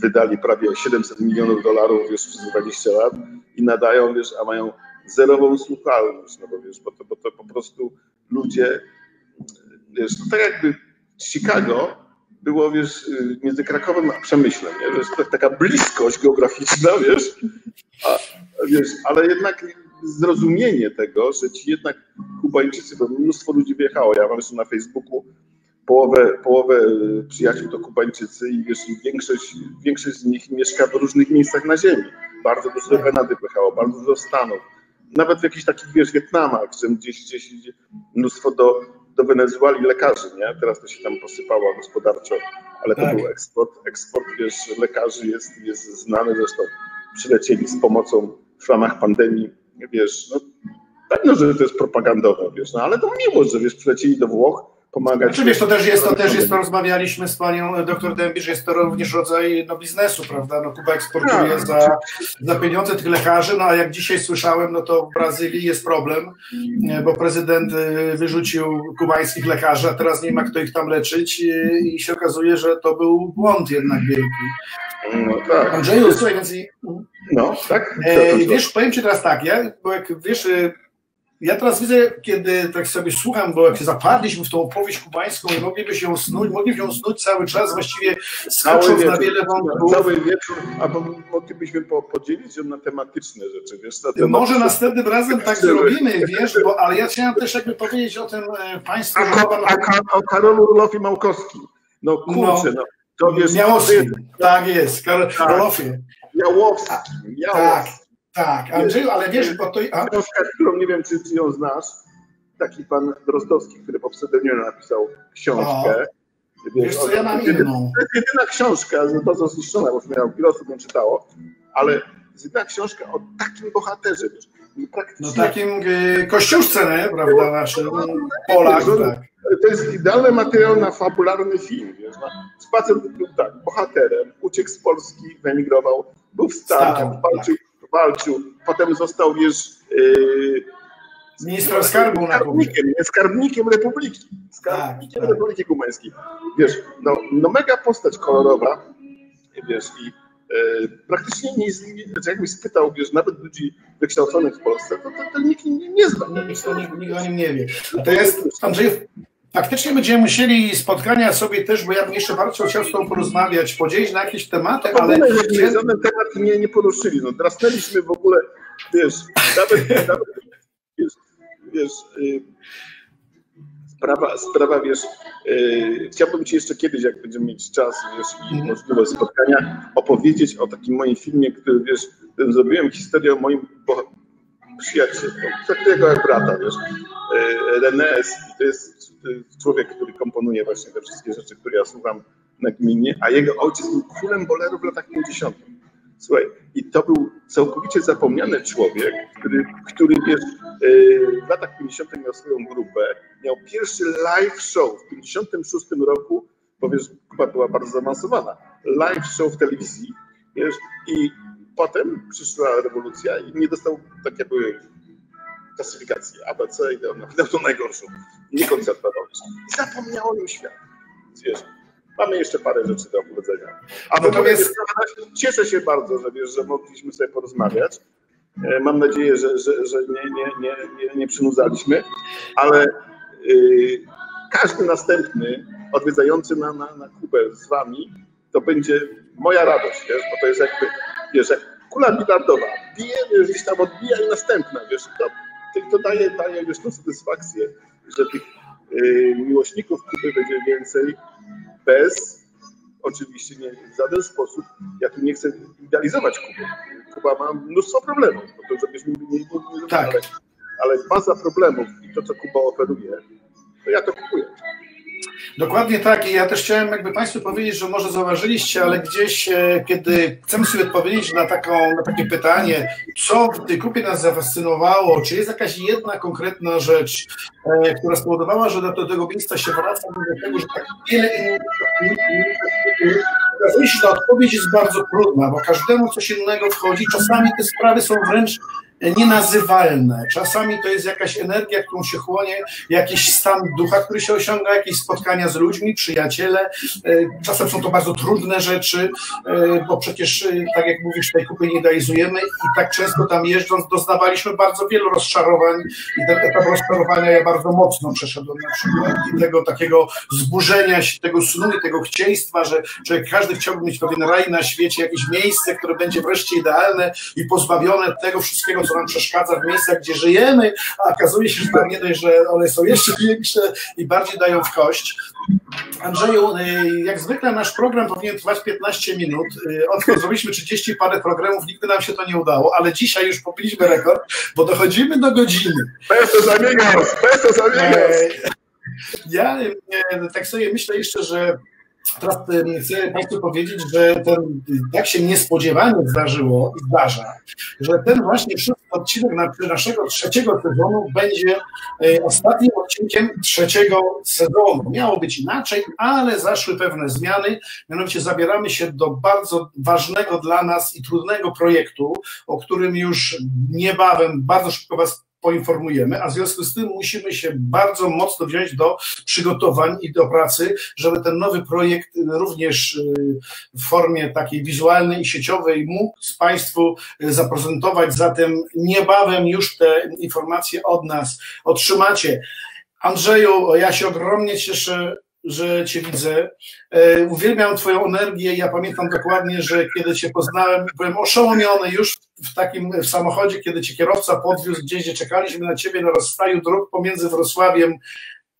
wydali prawie 700 milionów dolarów, wiesz, przez 20 lat i nadają, wiesz, a mają zerową słuchalność, no bo wiesz, bo to, bo to po prostu ludzie, wiesz, to tak jakby Chicago było, wiesz, między Krakowem a Przemyślem, nie? Wiesz, taka bliskość geograficzna, wiesz, a, wiesz, ale jednak zrozumienie tego, że ci jednak Kubańczycy, bo mnóstwo ludzi wyjechało, ja mam jeszcze na Facebooku połowę, połowę przyjaciół to Kubańczycy i wiesz, większość, większość z nich mieszka w różnych miejscach na ziemi. Bardzo dużo do Kanady wyjechało, bardzo dużo do Stanów. Nawet w jakichś takich, wiesz, Wietnamach, że gdzieś, gdzieś mnóstwo do, do Wenezueli lekarzy, nie? Teraz to się tam posypało gospodarczo, ale to tak. był eksport, eksport, wiesz, lekarzy jest, jest znany, zresztą przylecieli z pomocą w ramach pandemii wiesz, no pewno, że to jest propagandowe, wiesz, no ale to miło, że wiesz, przylecieli do Włoch, pomagać. Znaczy, wiesz, to też jest, to też jest, to rozmawialiśmy z panią doktor Dębi, że jest to również rodzaj no, biznesu, prawda? No, Kuba eksportuje tak. za, za pieniądze tych lekarzy, no a jak dzisiaj słyszałem, no to w Brazylii jest problem, bo prezydent y, wyrzucił kubańskich lekarzy, a teraz nie ma kto ich tam leczyć i się okazuje, że to był błąd jednak wielki. No tak. Andrzeju, słuchaj, więc... No, tak? E, wiesz, powiem Ci teraz tak, ja, bo jak wiesz, ja teraz widzę, kiedy tak sobie słucham, bo jak się zapadliśmy w tą opowieść kubańską i mogliby się snuć, moglibyśmy ją snuć cały czas, właściwie skacząc na wiele wątków. Cały wieczór, albo moglibyśmy podzielić ją na tematyczne rzeczy, wiesz? Na temat... Może następnym razem tak zrobimy, wiesz, bo, ale ja chciałem też jakby powiedzieć o tym e, państwu... A, a, a, o Karolu Rulofie Małkowski. No kurczę, no. no. To wiesz, Miałowski, tak jest, Karol tak. Rulofie. Miałowski, Miałowski. Tak. Tak, Andrzeju, ale wiesz, bo to... Książka, którą nie wiem, czy, ją znasz, taki pan Drozdowski, który po pseudonimie napisał książkę. Wiesz, wiesz co, ja mam inną. To jest jedyna książka, bardzo zniszczona, bo już miał wiele osób ją czytało, ale jest jedyna książka o takim bohaterze, wiesz. No takim y, kościuszce, nie? prawda, naszym Polak, tak. To jest idealny materiał na fabularny film, wiesz. Spacer był tak, bohaterem, uciekł z Polski, wyemigrował, był w Stanach, walczył, tak. Walczył, potem został, wiesz, yy, Ministrem skarbu skarbnikiem, nie, skarbnikiem Republiki. Skarbnikiem tak, tak. Republiki Kubańskiej. Wiesz, no, no mega postać kolorowa, wiesz, i e, praktycznie nie, nie jakbyś spytał, wiesz, nawet ludzi wykształconych w Polsce, to, to, to nikt nie, nie zna. Nikt, nikt, nikt o nim nie wie. A to jest, Andrzej, Faktycznie będziemy musieli spotkania sobie też, bo ja bym jeszcze bardzo chciał z Tobą porozmawiać, podzielić na jakieś tematy, no, ale... Żaden temat nie, nie poruszyli, no drasnęliśmy w ogóle, wiesz, nawet, nawet wiesz, wiesz, y, sprawa, sprawa, wiesz, y, chciałbym Ci jeszcze kiedyś, jak będziemy mieć czas, wiesz, i mhm. możliwość spotkania, opowiedzieć o takim moim filmie, który, wiesz, zrobiłem historię o moim przyjacielu, traktuję jak brata, wiesz, y, René to jest człowiek, który komponuje właśnie te wszystkie rzeczy, które ja słucham na gminie, a jego ojciec był królem boleru w latach 50. Słuchaj, i to był całkowicie zapomniany człowiek, który, który wiesz, w latach 50. miał swoją grupę, miał pierwszy live show w 56 roku, bo wiesz, Kuba była bardzo zaawansowana, live show w telewizji, wiesz, i potem przyszła rewolucja i nie dostał, tak jak były klasyfikacje ABC i dał to najgorszą, nie koncertował. I zapomniało im świat, wiesz, Mamy jeszcze parę rzeczy do opowiedzenia. A Natomiast cieszę się bardzo, że wiesz, że mogliśmy sobie porozmawiać. E, mam nadzieję, że, że, że nie, nie, nie, nie, nie przynudzaliśmy, ale yy, każdy następny odwiedzający na, na, na Kubę z wami, to będzie moja radość, wiesz, bo to jest jakby, wiesz, jak kula bilardowa, bije, wiesz, gdzieś tam odbija i następna, wiesz, to, to daje, daje wiesz, tą satysfakcję, że tych yy, miłośników Kuby będzie więcej, bez oczywiście nie, w żaden sposób, ja tu nie chcę idealizować Kuby. Kuba ma mnóstwo problemów, bo to żebyśmy nie, nie, nie tak. ale, ale baza problemów i to, co Kuba oferuje, to ja to kupuję. Dokładnie tak i ja też chciałem jakby Państwu powiedzieć, że może zauważyliście, ale gdzieś, e, kiedy chcemy sobie odpowiedzieć na, taką, na takie pytanie, co w tej kupie nas zafascynowało, czy jest jakaś jedna konkretna rzecz, e, która spowodowała, że do tego miejsca się wraca, do tego, że tak wiele okazuje się, że odpowiedź jest bardzo trudna, bo każdemu coś innego wchodzi. Czasami te sprawy są wręcz nienazywalne. Czasami to jest jakaś energia, którą się chłonie, jakiś stan ducha, który się osiąga, jakieś spotkania z ludźmi, przyjaciele. E, czasem są to bardzo trudne rzeczy, e, bo przecież, e, tak jak mówisz, tej kupy nie idealizujemy i tak często tam jeżdżąc doznawaliśmy bardzo wielu rozczarowań i ten etap rozczarowania ja bardzo mocno przeszedłem na przykład i tego takiego zburzenia się, tego snu i tego chcieństwa, że człowiek każdy chciałby mieć pewien raj na świecie, jakieś miejsce, które będzie wreszcie idealne i pozbawione tego wszystkiego, co co nam przeszkadza w miejscach, gdzie żyjemy, a okazuje się, że tam nie dość, że one są jeszcze większe i bardziej dają w kość. Andrzeju, y, jak zwykle nasz program powinien trwać 15 minut. Y, odkąd zrobiliśmy 30 parę programów, nigdy nam się to nie udało, ale dzisiaj już pobiliśmy rekord, bo dochodzimy do godziny. Pesos amigos, pesos amigos. Ja tak sobie myślę jeszcze, że Teraz chcę Państwu powiedzieć, że ten, tak się niespodziewanie zdarzyło i zdarza, że ten właśnie szósty odcinek naszego trzeciego sezonu będzie e, ostatnim odcinkiem trzeciego sezonu. Miało być inaczej, ale zaszły pewne zmiany. Mianowicie zabieramy się do bardzo ważnego dla nas i trudnego projektu, o którym już niebawem bardzo szybko Was poinformujemy, a w związku z tym musimy się bardzo mocno wziąć do przygotowań i do pracy, żeby ten nowy projekt również y, w formie takiej wizualnej i sieciowej mógł z Państwu y, zaprezentować. Zatem niebawem już te informacje od nas otrzymacie. Andrzeju, ja się ogromnie cieszę, że Cię widzę. E, uwielbiam Twoją energię. Ja pamiętam dokładnie, że kiedy Cię poznałem, byłem oszołomiony już w takim w samochodzie, kiedy Cię kierowca podwiózł gdzieś, gdzie czekaliśmy na Ciebie na rozstaju dróg pomiędzy Wrocławiem,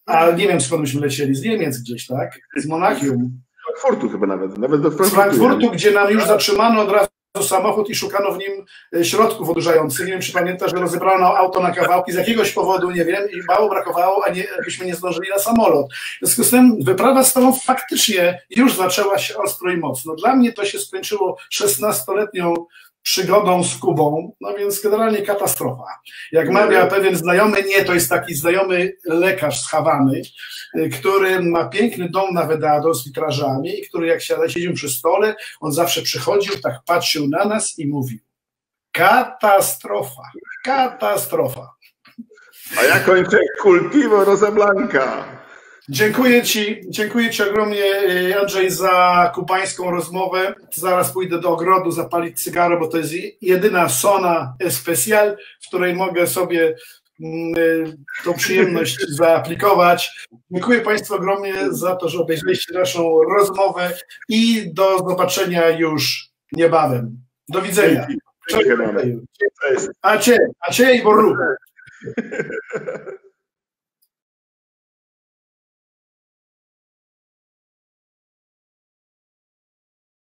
a nie wiem skąd myśmy lecieli, z Niemiec gdzieś, tak? Z Monachium. Z Frankfurtu chyba nawet, nawet do Frankfurtu. Z Frankfurtu, gdzie nam już zatrzymano od razu samochód i szukano w nim e, środków odurzających. Nie wiem, czy pamiętasz, że rozebrano auto na kawałki z jakiegoś powodu, nie wiem, i mało brakowało, a nie, byśmy nie zdążyli na samolot. W związku z tym wyprawa z tobą faktycznie już zaczęła się ostro i mocno. Dla mnie to się skończyło 16-letnią przygodą z Kubą, no więc generalnie katastrofa. Jak mawia pewien znajomy, nie, to jest taki znajomy lekarz z Hawany, y, który ma piękny dom na Vedado z witrażami i który jak siedzimy przy stole, on zawsze przychodził, tak patrzył na nas i mówił katastrofa, katastrofa. A ja kończę Cultivo Rosablanca. Dziękuję Ci, dziękuję Ci ogromnie y, Andrzej za kubańską rozmowę. Zaraz pójdę do ogrodu zapalić cygaro, bo to jest jedyna sona especial, w której mogę sobie mm, y, tą przyjemność zaaplikować. Dziękuję Państwu ogromnie za to, że obejrzeliście naszą rozmowę i do zobaczenia już niebawem. Do widzenia. Cześć. Acie, acie i borru.